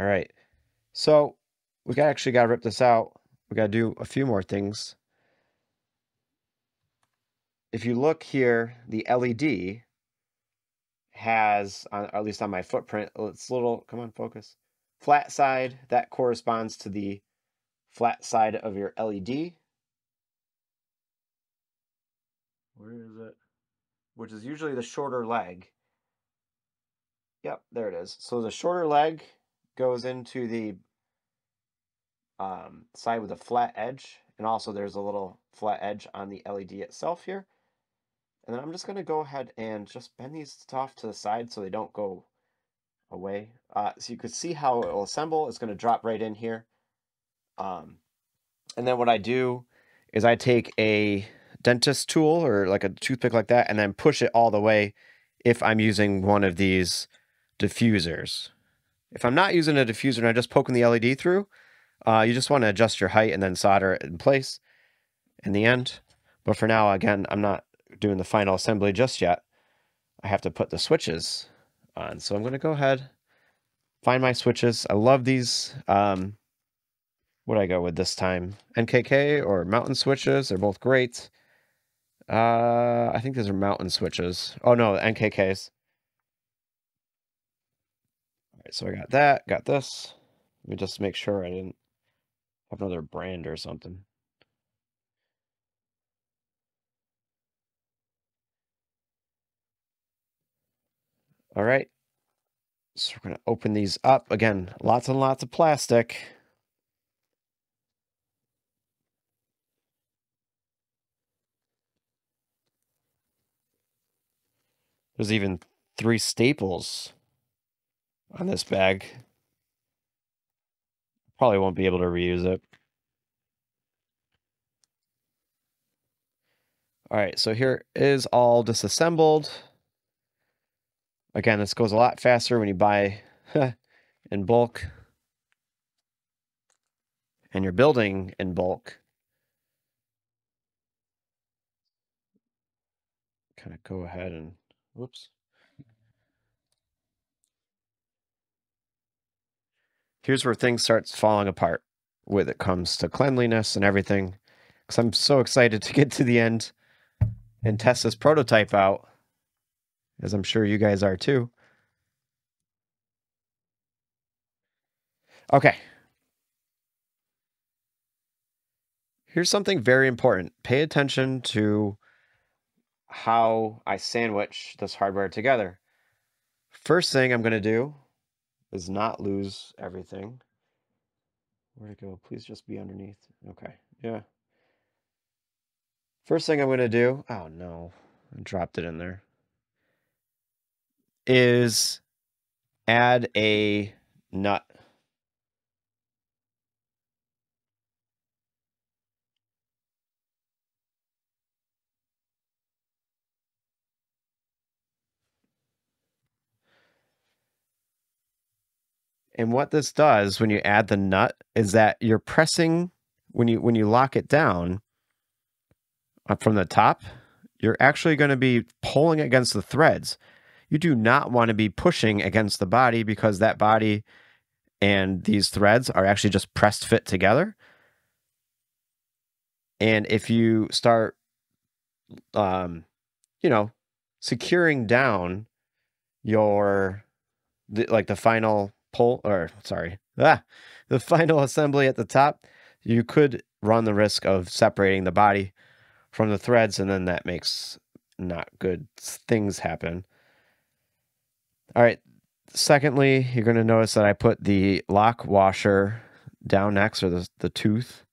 All right. So we got actually got to rip this out. We got to do a few more things. If you look here, the LED has, on, at least on my footprint, it's little, come on, focus, flat side. That corresponds to the flat side of your LED. Where is it? Which is usually the shorter leg. Yep, there it is. So the shorter leg goes into the um, side with a flat edge. And also there's a little flat edge on the LED itself here. And then I'm just going to go ahead and just bend these off to the side so they don't go away. Uh, so you could see how it will assemble. It's going to drop right in here. Um, and then what I do is I take a dentist tool or like a toothpick like that and then push it all the way if I'm using one of these diffusers. If I'm not using a diffuser and I'm just poking the LED through, uh, you just want to adjust your height and then solder it in place in the end. But for now, again, I'm not doing the final assembly just yet. I have to put the switches on. So I'm going to go ahead, find my switches. I love these. Um, what do I go with this time? NKK or mountain switches? They're both great. Uh, I think these are mountain switches. Oh no, NKKs right, so I got that, got this. Let me just make sure I didn't have another brand or something. All right. So we're going to open these up. Again, lots and lots of plastic. There's even three staples on this bag. Probably won't be able to reuse it. All right, so here is all disassembled. Again, this goes a lot faster when you buy in bulk and you're building in bulk. Kind of go ahead and whoops. Here's where things starts falling apart when it comes to cleanliness and everything. Because I'm so excited to get to the end and test this prototype out, as I'm sure you guys are too. Okay. Here's something very important. Pay attention to how I sandwich this hardware together. First thing I'm going to do is not lose everything. Where'd it go? Please just be underneath. Okay. Yeah. First thing I'm going to do, oh no, I dropped it in there, is add a nut. And what this does when you add the nut is that you're pressing when you when you lock it down, from the top, you're actually going to be pulling against the threads. You do not want to be pushing against the body because that body and these threads are actually just pressed fit together. And if you start, um, you know, securing down your, the, like the final pull, or sorry, ah, the final assembly at the top, you could run the risk of separating the body from the threads, and then that makes not good things happen. All right. Secondly, you're going to notice that I put the lock washer down next, or the, the tooth.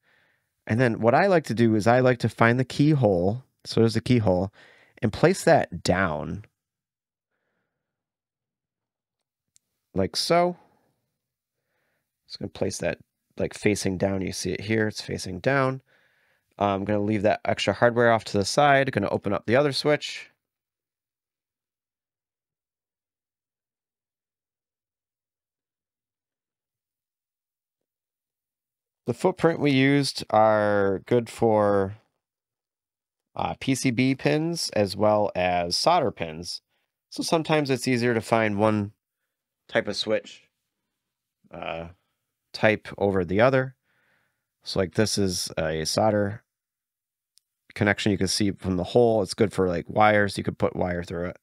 And then what I like to do is I like to find the keyhole. So there's the keyhole and place that down like so. Just going to place that like facing down. You see it here. It's facing down. I'm going to leave that extra hardware off to the side. Going to open up the other switch. The footprint we used are good for uh, PCB pins as well as solder pins. So sometimes it's easier to find one type of switch uh, type over the other. So like this is a solder connection you can see from the hole. It's good for like wires. You could put wire through it.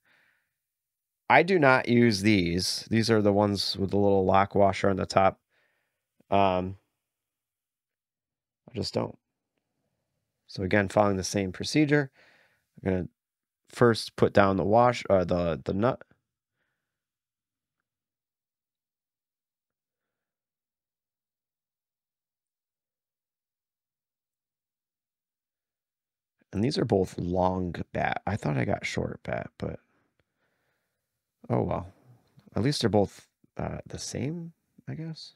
I do not use these. These are the ones with the little lock washer on the top. Um, I just don't. So again, following the same procedure, I'm gonna first put down the wash or uh, the the nut. And these are both long bat. I thought I got short bat, but oh well. At least they're both uh, the same, I guess.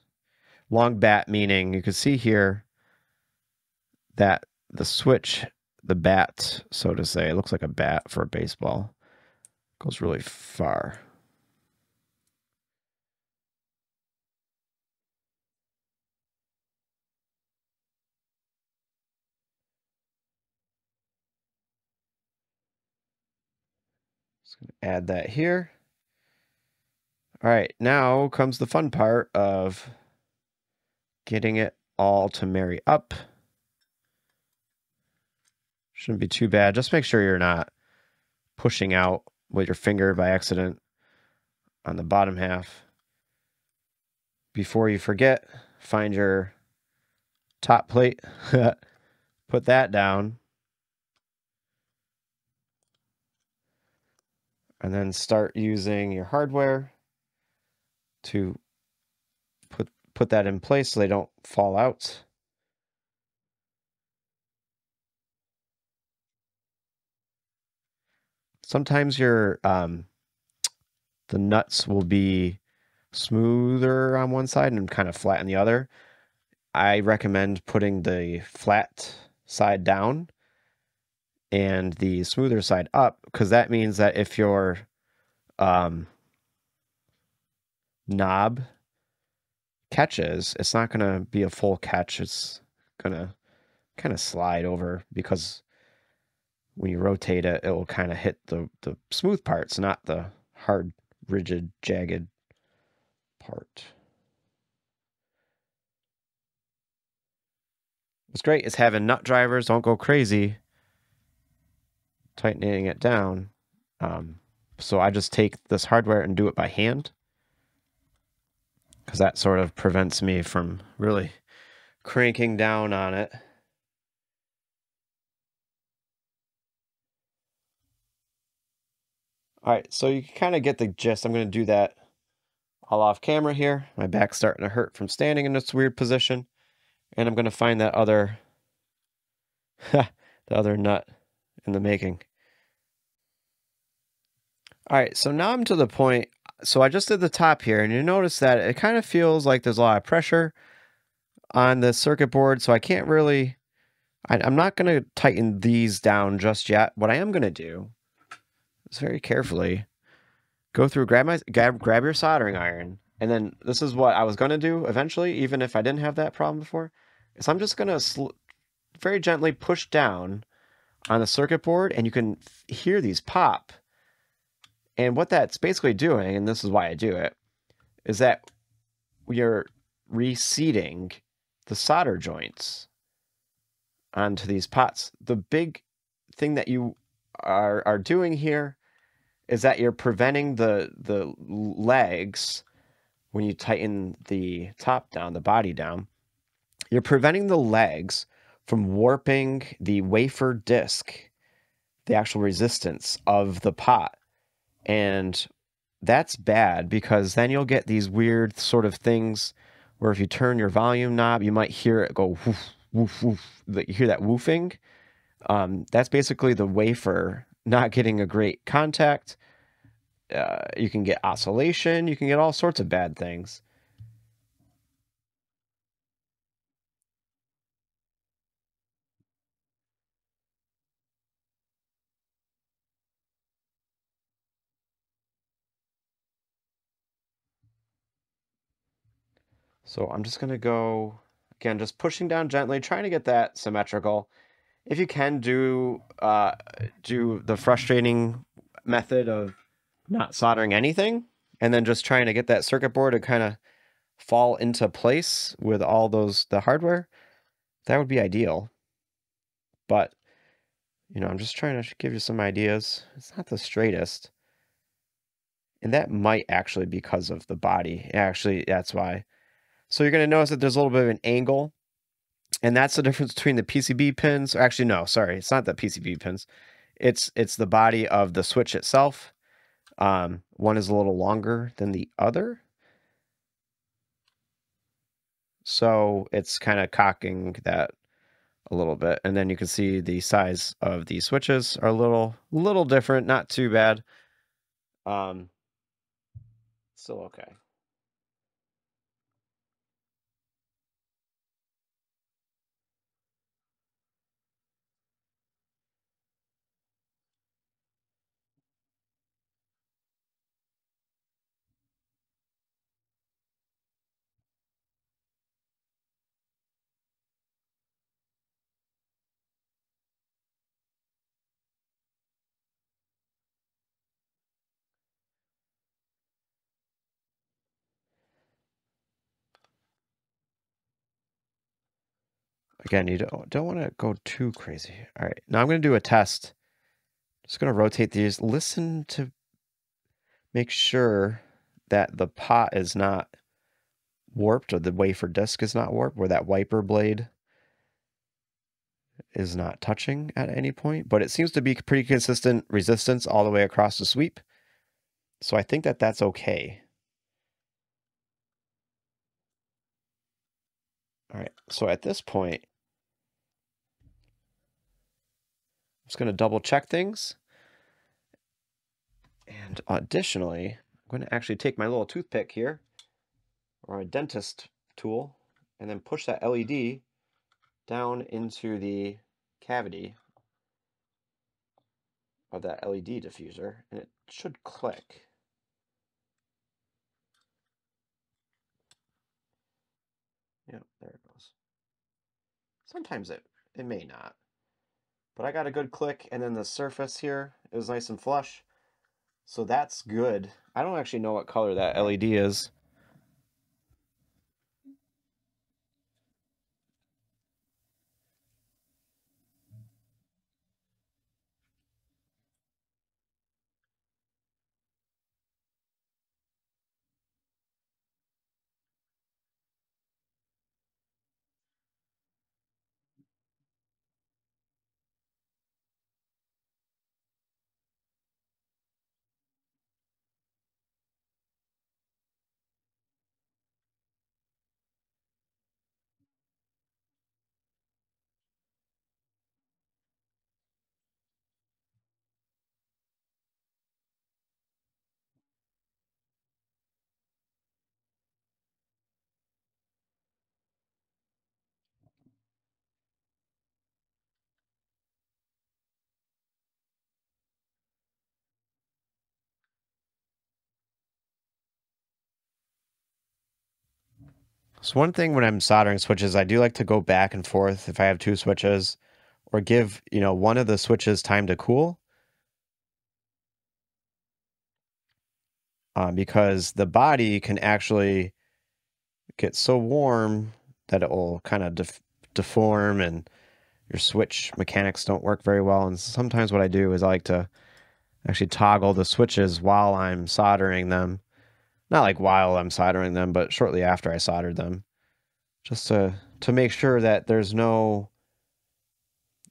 Long bat meaning you can see here that the switch, the bat, so to say, it looks like a bat for a baseball, goes really far. Add that here. All right, now comes the fun part of getting it all to marry up. Shouldn't be too bad. Just make sure you're not pushing out with your finger by accident on the bottom half. Before you forget, find your top plate, put that down. And then start using your hardware to put put that in place so they don't fall out. Sometimes your um, the nuts will be smoother on one side and kind of flat on the other. I recommend putting the flat side down and the smoother side up because that means that if your um, knob catches, it's not going to be a full catch. It's going to kind of slide over because when you rotate it, it will kind of hit the, the smooth parts, not the hard, rigid, jagged part. What's great is having nut drivers don't go crazy, tightening it down. Um, so I just take this hardware and do it by hand because that sort of prevents me from really cranking down on it. All right, so you kind of get the gist. I'm going to do that all off camera here. My back's starting to hurt from standing in this weird position. And I'm going to find that other, the other nut in the making. All right, so now I'm to the point. So I just did the top here, and you notice that it kind of feels like there's a lot of pressure on the circuit board. So I can't really, I, I'm not going to tighten these down just yet. What I am going to do is very carefully go through, grab my grab, grab your soldering iron, and then this is what I was going to do eventually, even if I didn't have that problem before. Is I'm just going to very gently push down on the circuit board, and you can hear these pop. And what that's basically doing, and this is why I do it, is that we are reseating the solder joints onto these pots. The big thing that you are, are doing here is that you're preventing the the legs when you tighten the top down, the body down, you're preventing the legs from warping the wafer disc, the actual resistance of the pot. And that's bad because then you'll get these weird sort of things where if you turn your volume knob, you might hear it go woof, woof, woof. You hear that woofing. Um, that's basically the wafer not getting a great contact. Uh, you can get oscillation. You can get all sorts of bad things. So I'm just going to go, again, just pushing down gently, trying to get that symmetrical if you can do uh, do the frustrating method of not soldering anything and then just trying to get that circuit board to kind of fall into place with all those the hardware, that would be ideal. But you know, I'm just trying to give you some ideas. It's not the straightest. And that might actually be because of the body. Actually, that's why. So you're going to notice that there's a little bit of an angle and that's the difference between the PCB pins. Actually, no, sorry, it's not the PCB pins. It's it's the body of the switch itself. Um, one is a little longer than the other, so it's kind of cocking that a little bit, and then you can see the size of the switches are a little little different. Not too bad. Um, still okay. Again, you don't, don't want to go too crazy. All right, now I'm going to do a test. Just going to rotate these. Listen to make sure that the pot is not warped or the wafer disc is not warped, where that wiper blade is not touching at any point, but it seems to be pretty consistent resistance all the way across the sweep. So I think that that's okay. All right, so at this point, I'm just going to double check things. And additionally, I'm going to actually take my little toothpick here, or a dentist tool, and then push that LED down into the cavity of that LED diffuser, and it should click. Yep, there it goes. Sometimes it, it may not. But I got a good click, and then the surface here is nice and flush. So that's good. I don't actually know what color that LED is. So one thing when I'm soldering switches, I do like to go back and forth if I have two switches or give, you know, one of the switches time to cool. Uh, because the body can actually get so warm that it will kind of def deform and your switch mechanics don't work very well. And sometimes what I do is I like to actually toggle the switches while I'm soldering them not like while I'm soldering them, but shortly after I soldered them, just to to make sure that there's no,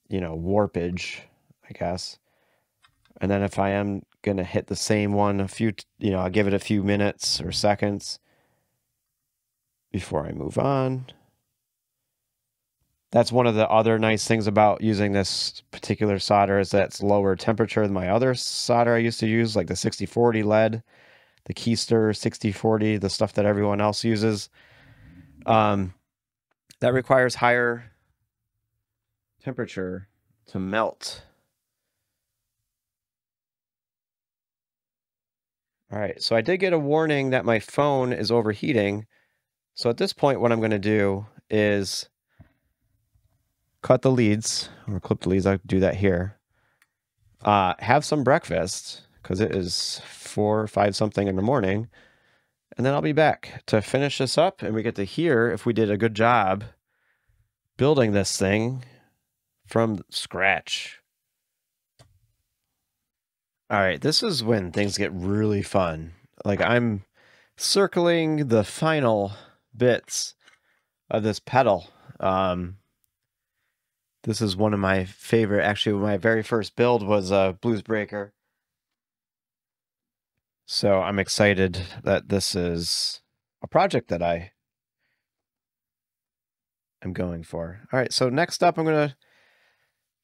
you know, warpage, I guess. And then if I am gonna hit the same one a few, you know, I'll give it a few minutes or seconds before I move on. That's one of the other nice things about using this particular solder is that it's lower temperature than my other solder I used to use, like the 6040 lead the Kester 6040, the stuff that everyone else uses. Um, that requires higher temperature to melt. All right, so I did get a warning that my phone is overheating. So at this point, what I'm going to do is cut the leads or clip the leads. I'll do that here. Uh, have some breakfast because it is four, or five something in the morning. And then I'll be back to finish this up and we get to hear if we did a good job building this thing from scratch. All right, this is when things get really fun. Like I'm circling the final bits of this pedal. Um, this is one of my favorite. Actually, my very first build was a Blues Breaker, so I'm excited that this is a project that I am going for. All right, so next up, I'm going to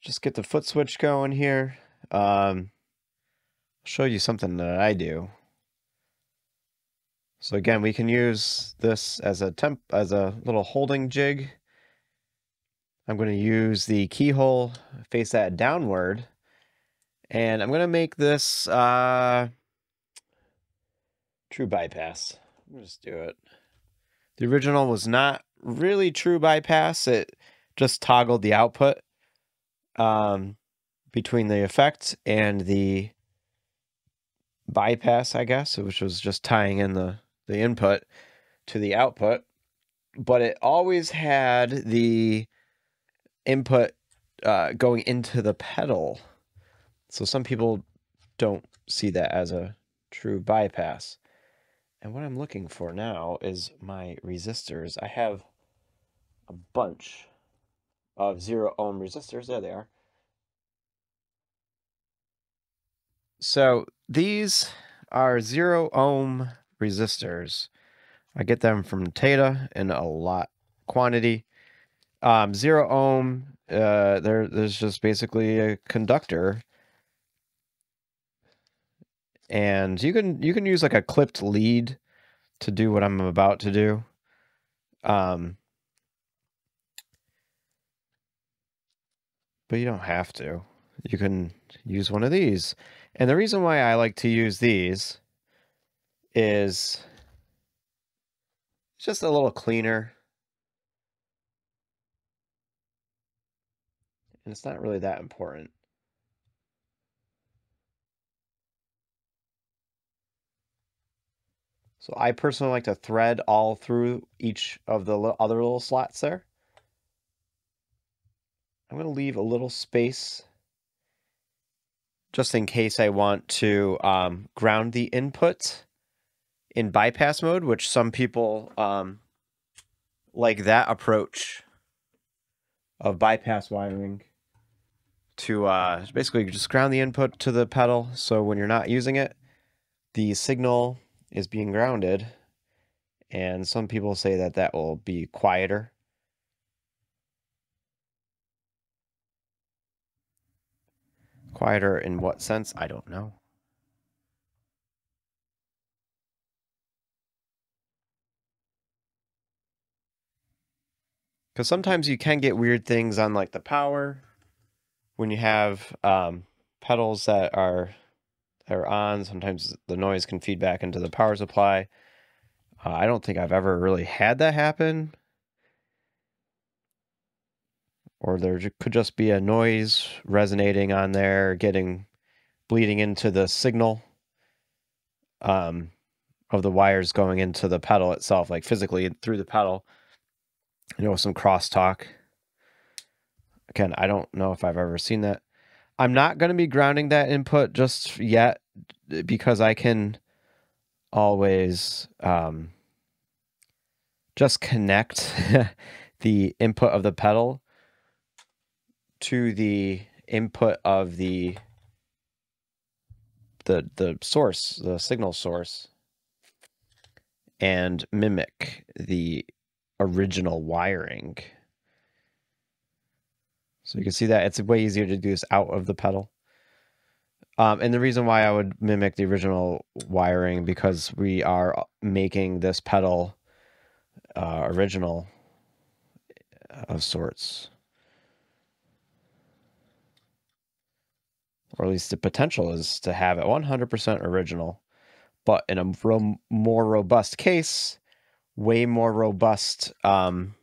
just get the foot switch going here. Um, I'll show you something that I do. So again, we can use this as a temp as a little holding jig. I'm going to use the keyhole, face that downward, and I'm going to make this uh, True bypass. Let's do it. The original was not really true bypass. It just toggled the output um, between the effects and the bypass, I guess, which was just tying in the, the input to the output. But it always had the input uh, going into the pedal. So some people don't see that as a true bypass. And what I'm looking for now is my resistors. I have a bunch of zero ohm resistors. There they are. So these are zero ohm resistors. I get them from Tayda in a lot quantity. Um, zero ohm, uh, there, there's just basically a conductor. And you can you can use like a clipped lead to do what I'm about to do. Um, but you don't have to. You can use one of these. And the reason why I like to use these is it's just a little cleaner. And it's not really that important. So I personally like to thread all through each of the other little slots there. I'm going to leave a little space just in case I want to um, ground the input in bypass mode, which some people um, like that approach of bypass wiring to uh, basically just ground the input to the pedal. So when you're not using it, the signal is being grounded. And some people say that that will be quieter. Quieter in what sense? I don't know. Because sometimes you can get weird things on like the power when you have um, pedals that are are on. Sometimes the noise can feed back into the power supply. Uh, I don't think I've ever really had that happen. Or there could just be a noise resonating on there, getting bleeding into the signal um, of the wires going into the pedal itself, like physically through the pedal. You know, some crosstalk. Again, I don't know if I've ever seen that. I'm not going to be grounding that input just yet because I can always um, just connect the input of the pedal to the input of the the the source, the signal source, and mimic the original wiring. So you can see that it's way easier to do this out of the pedal. Um, and the reason why I would mimic the original wiring because we are uh, making this pedal uh, original of sorts. Or at least the potential is to have it 100% original. But in a ro- more robust case, way more robust um,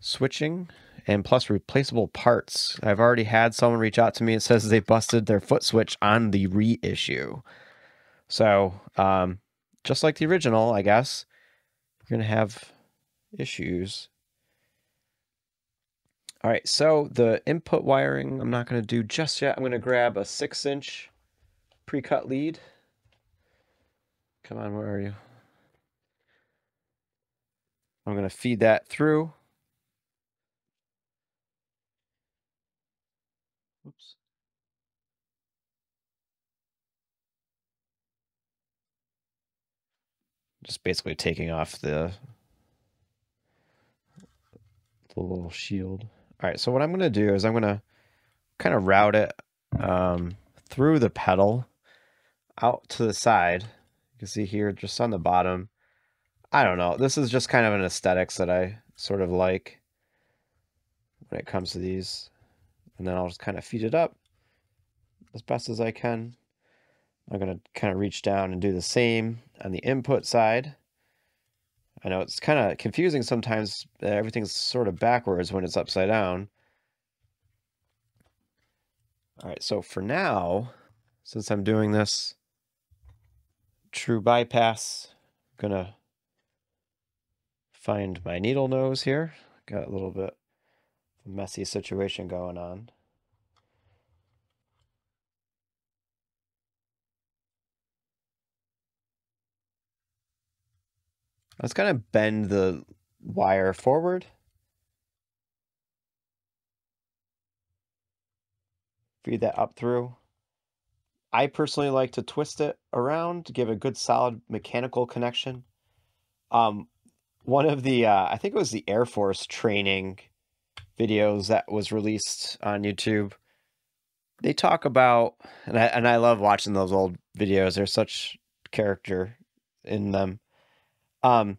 switching and plus replaceable parts. I've already had someone reach out to me and says they busted their foot switch on the reissue. So, um, just like the original, I guess, you're going to have issues. All right, so the input wiring I'm not going to do just yet. I'm going to grab a six inch pre-cut lead. Come on, where are you? I'm going to feed that through. Just basically taking off the, the little shield. All right, so what I'm going to do is I'm going to kind of route it um, through the pedal out to the side. You can see here just on the bottom. I don't know. This is just kind of an aesthetics that I sort of like when it comes to these. And then I'll just kind of feed it up as best as I can. I'm going to kind of reach down and do the same on the input side. I know it's kind of confusing sometimes. Everything's sort of backwards when it's upside down. All right, so for now, since I'm doing this true bypass, I'm going to find my needle nose here. Got a little bit messy situation going on. Let's going to bend the wire forward. Feed that up through. I personally like to twist it around to give a good solid mechanical connection. Um, one of the, uh, I think it was the Air Force training videos that was released on YouTube. They talk about, and I, and I love watching those old videos. There's such character in them. Um,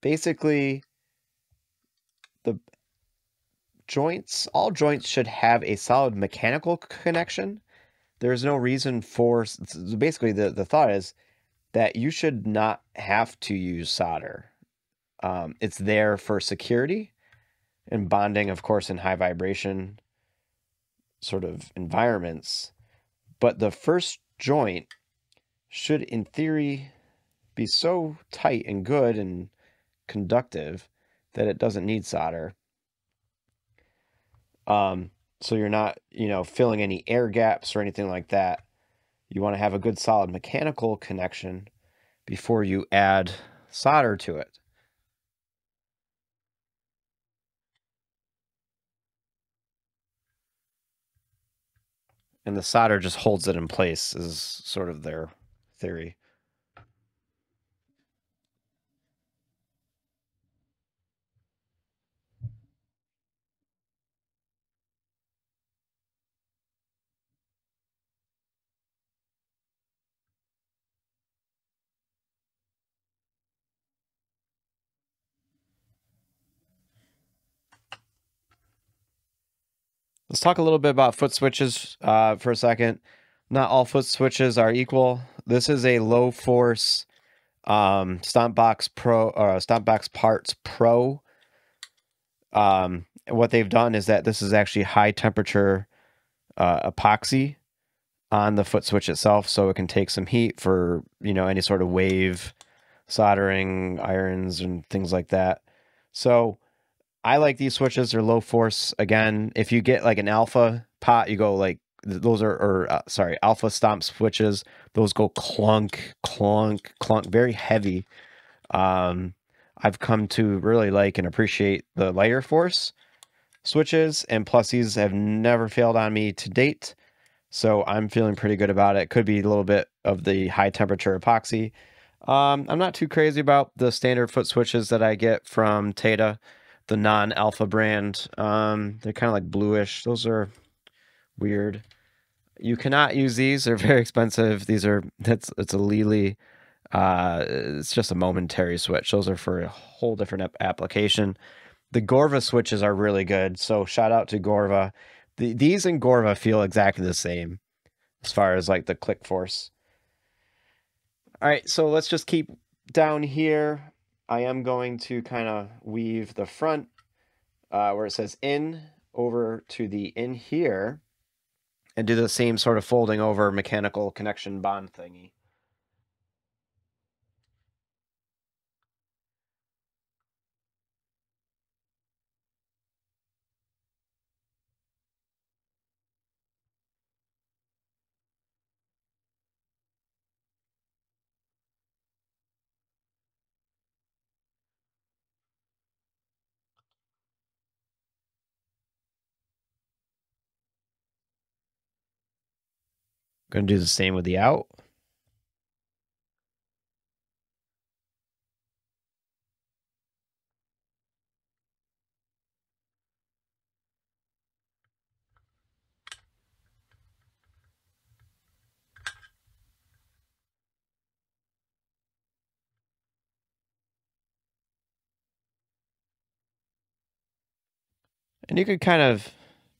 basically, the joints, all joints should have a solid mechanical connection. There's no reason for, basically, the, the thought is that you should not have to use solder. Um, it's there for security and bonding, of course, in high vibration sort of environments. But the first joint should, in theory, be so tight and good and conductive that it doesn't need solder. Um, so you're not, you know, filling any air gaps or anything like that. You want to have a good solid mechanical connection before you add solder to it. And the solder just holds it in place is sort of their theory. Let's talk a little bit about foot switches uh, for a second. Not all foot switches are equal. This is a low force um, Stompbox Pro or uh, Stompbox Parts Pro. Um, what they've done is that this is actually high temperature uh, epoxy on the foot switch itself, so it can take some heat for you know any sort of wave soldering irons and things like that. So I like these switches. They're low force. Again, if you get like an alpha pot, you go like those are or uh, sorry alpha stomp switches. Those go clunk, clunk, clunk, very heavy. Um, I've come to really like and appreciate the lighter force switches, and plus these have never failed on me to date. So I'm feeling pretty good about it. Could be a little bit of the high temperature epoxy. Um, I'm not too crazy about the standard foot switches that I get from Tayda the non-alpha brand. Um, they're kind of like bluish. Those are weird. You cannot use these. They're very expensive. These are it's it's a Lely. Uh, it's just a momentary switch. Those are for a whole different application. The Gorva switches are really good. So shout out to Gorva. The, these and Gorva feel exactly the same as far as like the click force. All right, so let's just keep down here. I am going to kind of weave the front uh, where it says in over to the in here and do the same sort of folding over mechanical connection bond thingy. Going to do the same with the out. And you could kind of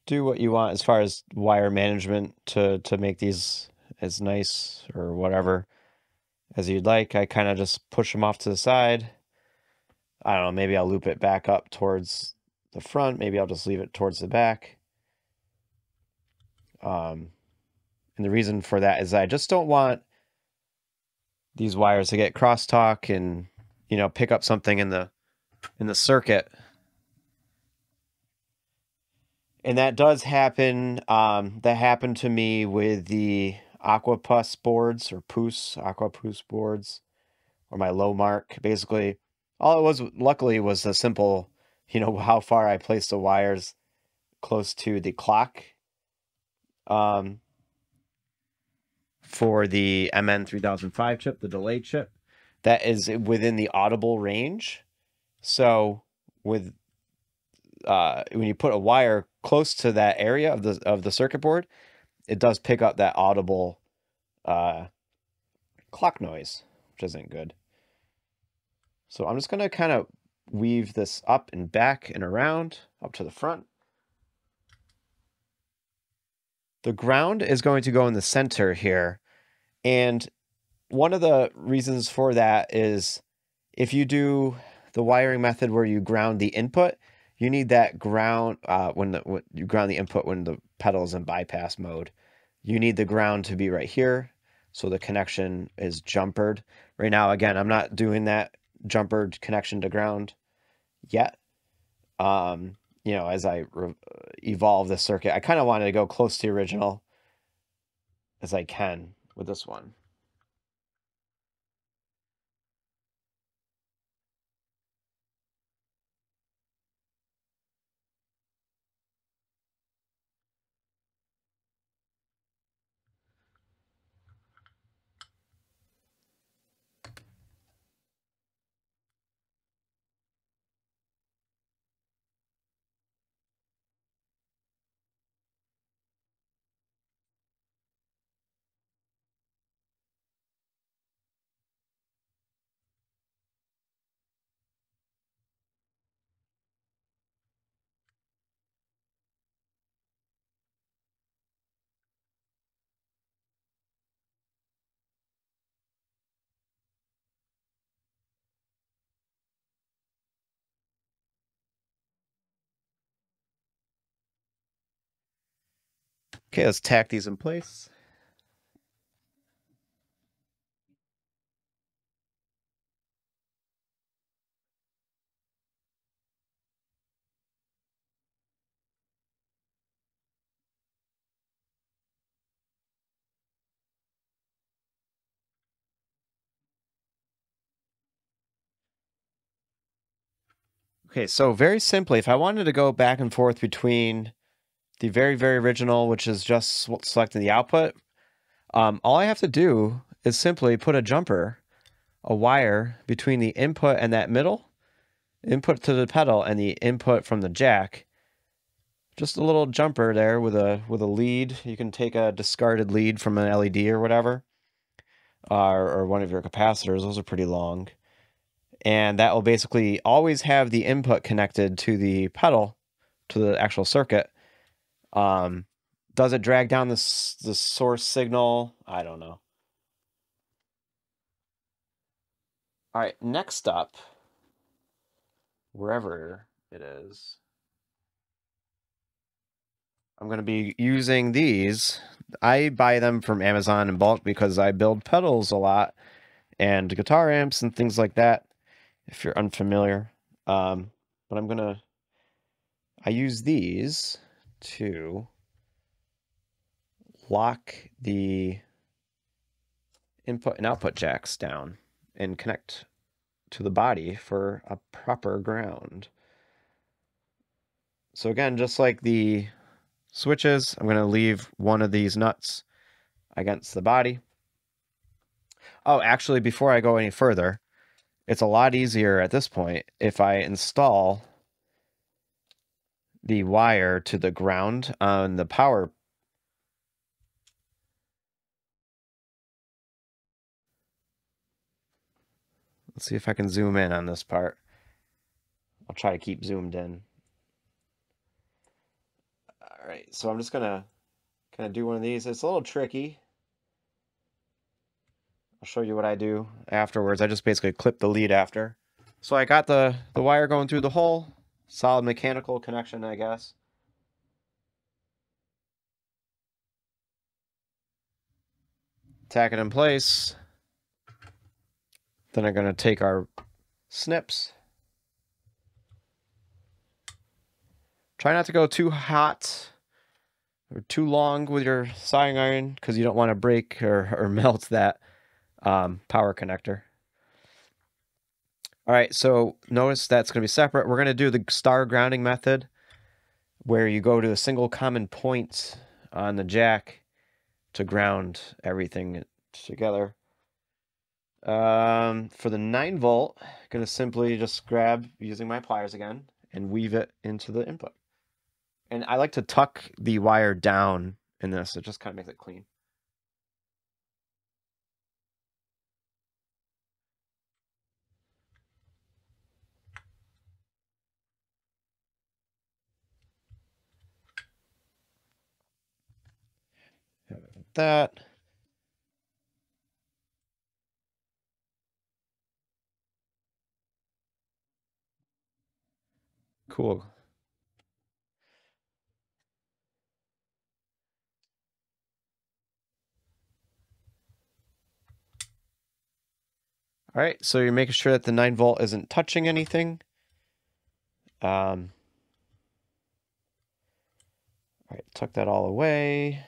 do what you want as far as wire management to to make these as nice or whatever as you'd like. I kind of just push them off to the side. I don't know, maybe I'll loop it back up towards the front. Maybe I'll just leave it towards the back. Um, and the reason for that is I just don't want these wires to get crosstalk and, you know, pick up something in the in the circuit and that does happen. Um, that happened to me with the Aquapus boards or Poos, Aquapus boards, or my low mark. Basically, all it was, luckily, was a simple, you know, how far I placed the wires close to the clock um, for the MN3005 chip, the delay chip, that is within the audible range. So with uh, when you put a wire close to that area of the of the circuit board, it does pick up that audible uh, clock noise, which isn't good. So I'm just going to kind of weave this up and back and around up to the front. The ground is going to go in the center here. And one of the reasons for that is if you do the wiring method where you ground the input, you need that ground uh, when, the, when you ground the input when the pedal is in bypass mode. You need the ground to be right here. So the connection is jumpered. Right now, again, I'm not doing that jumpered connection to ground yet. Um, you know, as I evolve the circuit, I kind of wanted to go close to the original as I can with this one. Okay, let's tack these in place. Okay, so very simply, if I wanted to go back and forth between the very, very original, which is just selecting the output, um, all I have to do is simply put a jumper, a wire between the input and that middle, input to the pedal and the input from the jack. Just a little jumper there with a with a lead. You can take a discarded lead from an LED or whatever, uh, or one of your capacitors. Those are pretty long and that will basically always have the input connected to the pedal to the actual circuit um, does it drag down the, the source signal? I don't know. All right next up wherever it is i'm going to be using these. I buy them from amazon in bulk because i build pedals a lot and guitar amps and things like that if you're unfamiliar. Um, but I'm gonna, I use these to lock the input and output jacks down and connect to the body for a proper ground. So again, just like the switches, I'm going to leave one of these nuts against the body. Oh, actually, before I go any further, it's a lot easier at this point if I install the wire to the ground on the power Let's see if I can zoom in on this part. I'll try to keep zoomed in. All right, so I'm just gonna kind of do one of these. It's a little tricky. I'll show you what I do afterwards. I just basically clip the lead after. So I got the, the wire going through the hole. Solid mechanical connection, I guess. Tack it in place. Then I'm going to take our snips. Try not to go too hot or too long with your soldering iron because you don't want to break or, or melt that um, power connector. All right, so notice that's going to be separate. We're going to do the star grounding method where you go to a single common point on the jack to ground everything together. Um, for the 9 volt, I'm going to simply just grab using my pliers again and weave it into the input. And I like to tuck the wire down in this. It just kind of makes it clean. That. Cool. All right, so you're making sure that the 9 volt isn't touching anything. Um, all right, tuck that all away.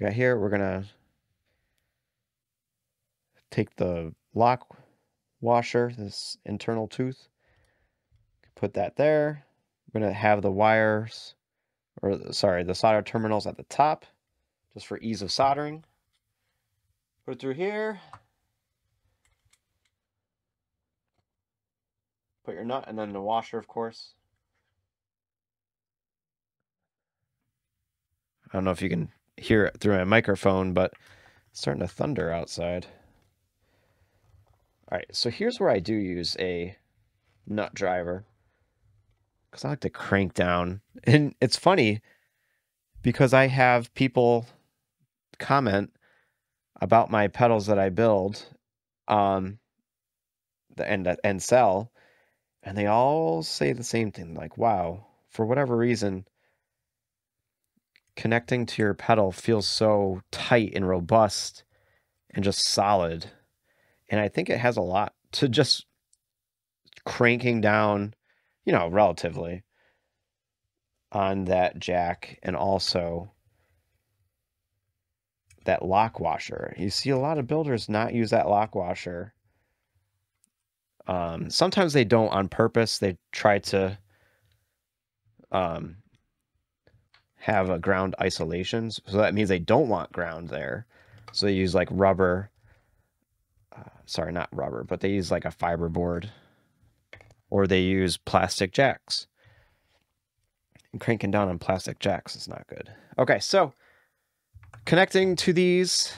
Got here, we're to take the lock washer, this internal tooth, put that there. We're to have the wires, or sorry, the solder terminals at the top, just for ease of soldering. Put it through here. Put your nut and then the washer, of course. I don't know if you can hear it through my microphone, but it's starting to thunder outside. All right, so here's where I do use a nut driver because I like to crank down. And it's funny because I have people comment about my pedals that I build um the and and sell and they all say the same thing like wow for whatever reason connecting to your pedal feels so tight and robust and just solid and i think it has a lot to just cranking down you know relatively on that jack and also that lock washer. You see a lot of builders not use that lock washer. Um, sometimes they don't on purpose. They try to um, have a ground isolation. So that means they don't want ground there. So they use like rubber. Uh, sorry, not rubber, but they use like a fiber board or they use plastic jacks. And cranking down on plastic jacks is not good. Okay, so connecting to these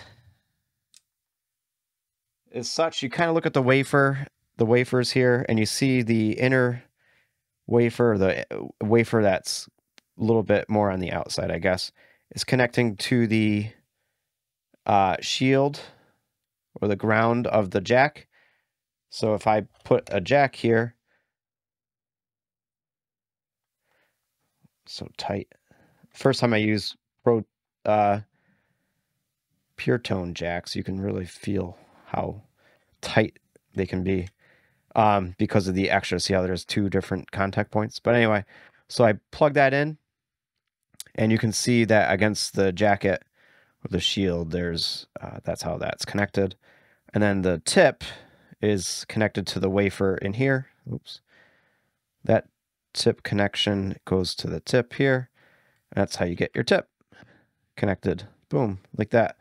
is such you kind of look at the wafer the wafers here and you see the inner wafer the uh, wafer that's little bit more on the outside i guess is connecting to the uh, shield or the ground of the jack so if i put a jack here so tight first time i use pro uh, pure tone jacks, you can really feel how tight they can be um, because of the extra. See how there's two different contact points? But anyway, so I plug that in and you can see that against the jacket or the shield, there's uh, that's how that's connected. And then the tip is connected to the wafer in here. Oops. That tip connection goes to the tip here. That's how you get your tip connected. Boom, like that.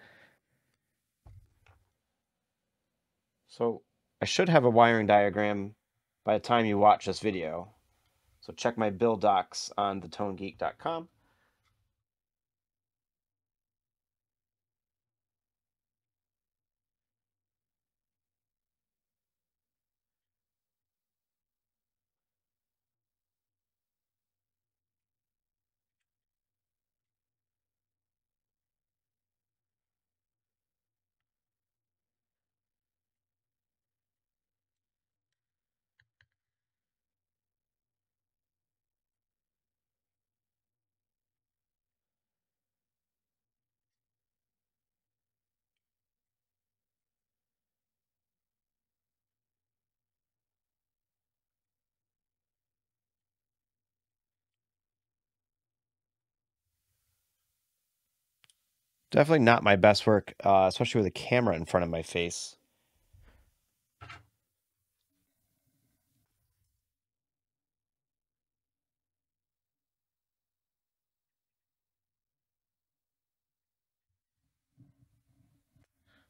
So I should have a wiring diagram by the time you watch this video. So check my build docs on thetonegeek.com. Definitely not my best work, uh, especially with a camera in front of my face.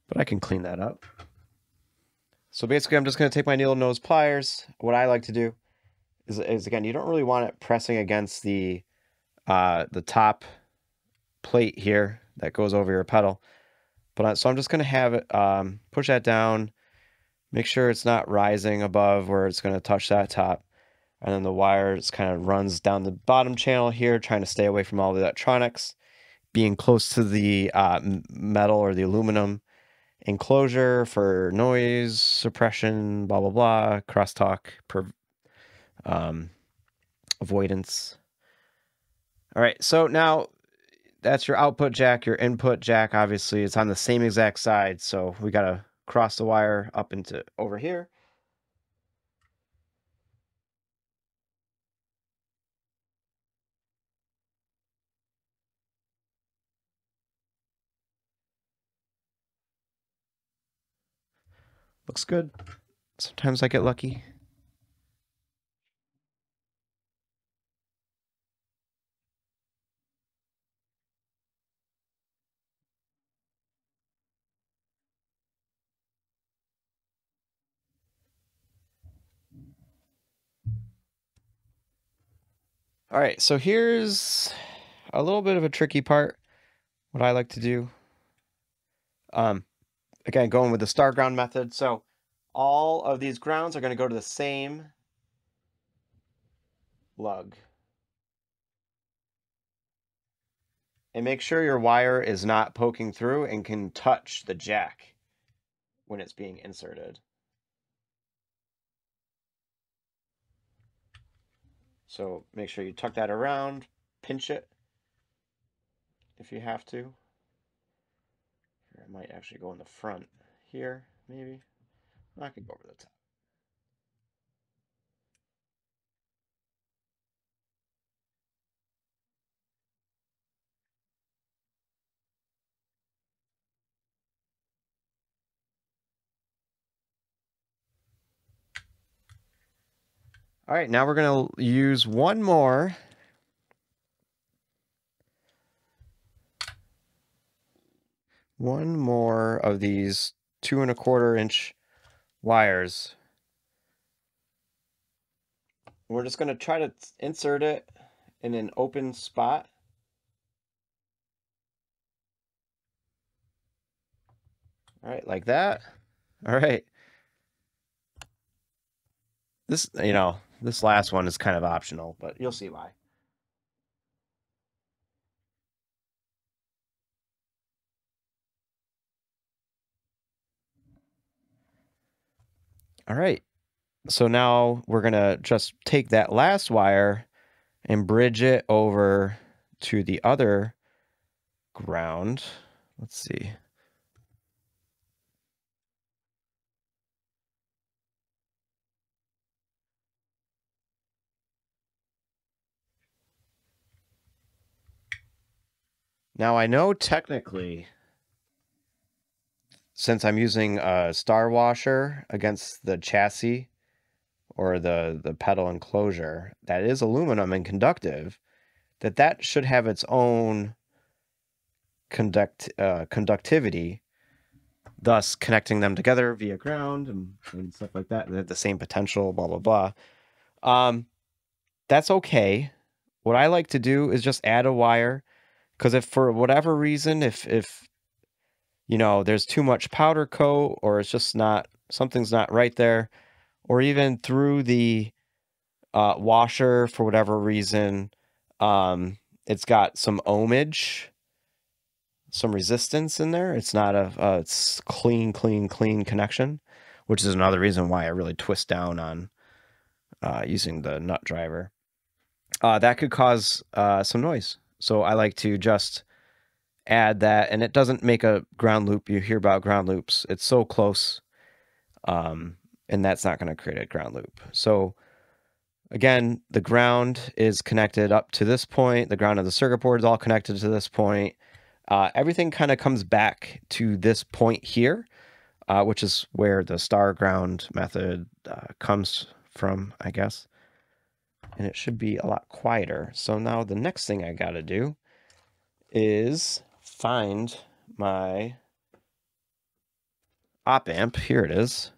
But I can clean that up. So basically, I'm just going to take my needle nose pliers. What I like to do is, is again, you don't really want it pressing against the uh, the top plate here that goes over your pedal. But I, so I'm just going to have it um, push that down, make sure it's not rising above where it's going to touch that top. And then the wire just kind of runs down the bottom channel here, trying to stay away from all the electronics, being close to the uh, metal or the aluminum enclosure for noise suppression, blah, blah, blah, crosstalk, per, um, avoidance. All right, so now that's your output jack, your input jack. Obviously, it's on the same exact side, so we got to cross the wire up into over here. Looks good. Sometimes I get lucky. All right, so here's a little bit of a tricky part. What I like to do. Um, again, going with the star ground method. So all of these grounds are going to go to the same lug. And make sure your wire is not poking through and can touch the jack when it's being inserted. So make sure you tuck that around, pinch it if you have to. Here, I might actually go in the front here, maybe. I could go over the top. All right, now we're going to use one more. One more of these two and a quarter inch wires. We're just going to try to insert it in an open spot. All right, like that. All right. This, you know, this last one is kind of optional, but you'll see why. All right. So now we're going to just take that last wire and bridge it over to the other ground. Let's see. Now I know technically, since I'm using a star washer against the chassis or the, the pedal enclosure that is aluminum and conductive, that that should have its own conduct uh, conductivity, thus connecting them together via ground and, and stuff like that. They have the same potential, blah blah blah. Um, that's okay. What I like to do is just add a wire because if for whatever reason, if if you know there's too much powder coat or it's just not something's not right there, or even through the uh, washer for whatever reason, um, it's got some ohmage, some resistance in there. It's not a, a it's clean, clean, clean connection, which is another reason why I really twist down on uh, using the nut driver. Uh, that could cause uh, some noise. So I like to just add that, and it doesn't make a ground loop. You hear about ground loops. It's so close, um, and that's not going to create a ground loop. So again, the ground is connected up to this point. The ground of the circuit board is all connected to this point. Uh, everything kind of comes back to this point here, uh, which is where the star ground method uh, comes from, I guess and it should be a lot quieter. So now the next thing I got to do is find my op amp. Here it is.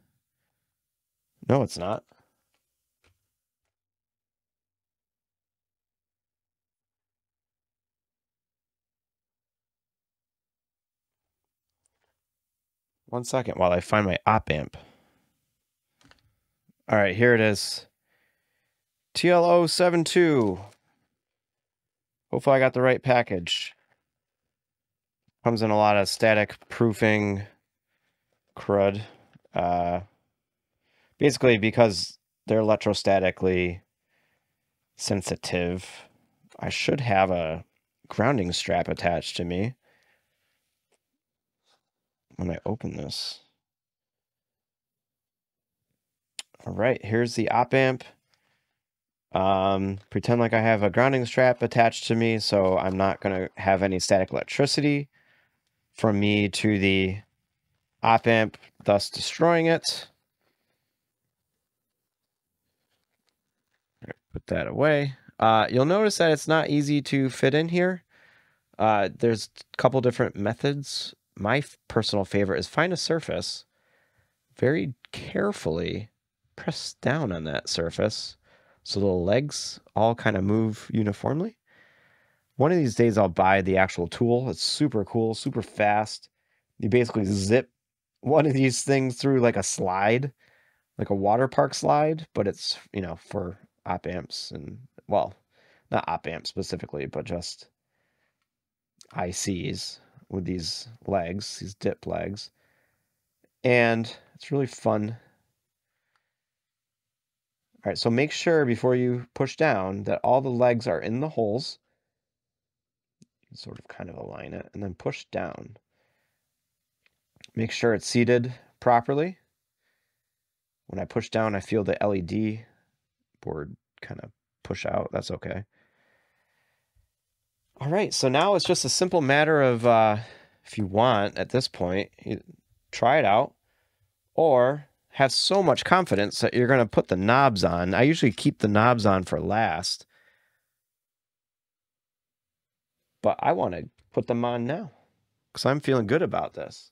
No, it's not. One second while I find my op amp. All right, here it is. TL072. Hopefully I got the right package. Comes in a lot of static proofing crud. Uh, basically because they're electrostatically sensitive, I should have a grounding strap attached to me when I open this. All right, here's the op amp. Um, pretend like I have a grounding strap attached to me, so I'm not going to have any static electricity from me to the op amp, thus destroying it. Put that away. Uh, you'll notice that it's not easy to fit in here. Uh, there's a couple different methods. My personal favorite is find a surface, very carefully press down on that surface so the legs all kind of move uniformly. One of these days I'll buy the actual tool. It's super cool, super fast. You basically zip one of these things through like a slide, like a water park slide, but it's, you know, for op amps and, well, not op amps specifically, but just ICs with these legs, these dip legs. And it's really fun all right, so make sure before you push down that all the legs are in the holes. Sort of kind of align it and then push down. Make sure it's seated properly. When I push down, I feel the LED board kind of push out. That's okay. All right, so now it's just a simple matter of uh, if you want at this point, try it out or have so much confidence that you're going to put the knobs on. I usually keep the knobs on for last. But I want to put them on now because I'm feeling good about this.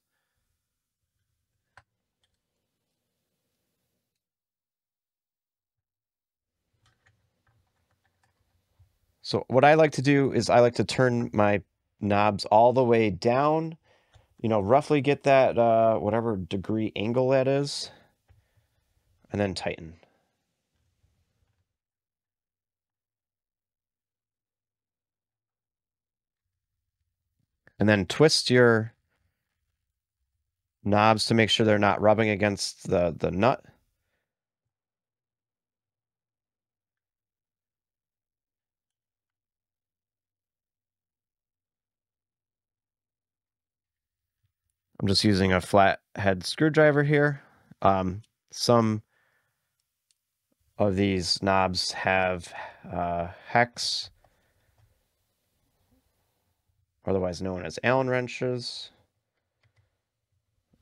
So what I like to do is I like to turn my knobs all the way down, you know, roughly get that uh, whatever degree angle that is and then tighten. And then twist your knobs to make sure they're not rubbing against the, the nut. I'm just using a flat head screwdriver here. Um, some of these knobs have uh, hex, otherwise known as Allen wrenches,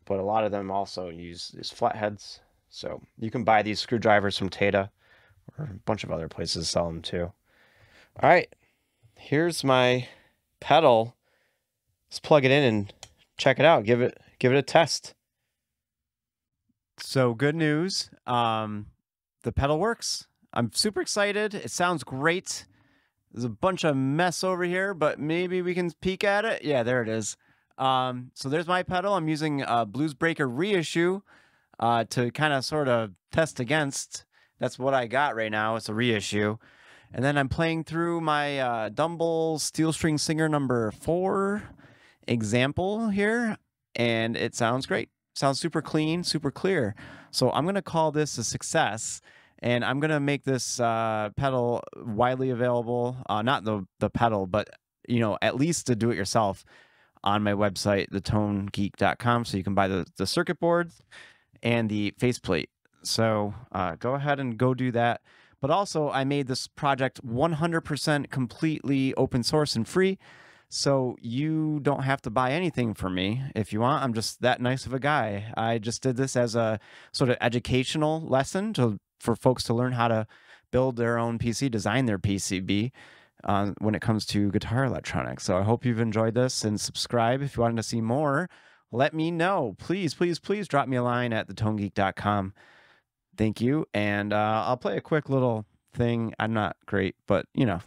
but a lot of them also use these flatheads. So you can buy these screwdrivers from Tayda or a bunch of other places sell them too. All right, here's my pedal. Let's plug it in and check it out. Give it give it a test. So good news. Um, the pedal works. I'm super excited. It sounds great. There's a bunch of mess over here, but maybe we can peek at it. Yeah, there it is. Um, so there's my pedal. I'm using a Blues Breaker reissue uh, to kind of sort of test against. That's what I got right now. It's a reissue. And then I'm playing through my uh, Dumble Steel String Singer number four example here, and it sounds great. Sounds super clean, super clear. So I'm going to call this a success. And I'm going to make this uh, pedal widely available. Uh, not the, the pedal, but, you know, at least to do it yourself on my website, thetonegeek.com. So you can buy the, the circuit boards and the faceplate. So uh, go ahead and go do that. But also, I made this project 100% completely open source and free. So you don't have to buy anything from me if you want. I'm just that nice of a guy. I just did this as a sort of educational lesson to for folks to learn how to build their own PC, design their PCB uh, when it comes to guitar electronics. So I hope you've enjoyed this and subscribe if you wanted to see more let me know. Please, please, please drop me a line at thetonegeek.com. Thank you. And uh, I'll play a quick little thing. I'm not great, but you know,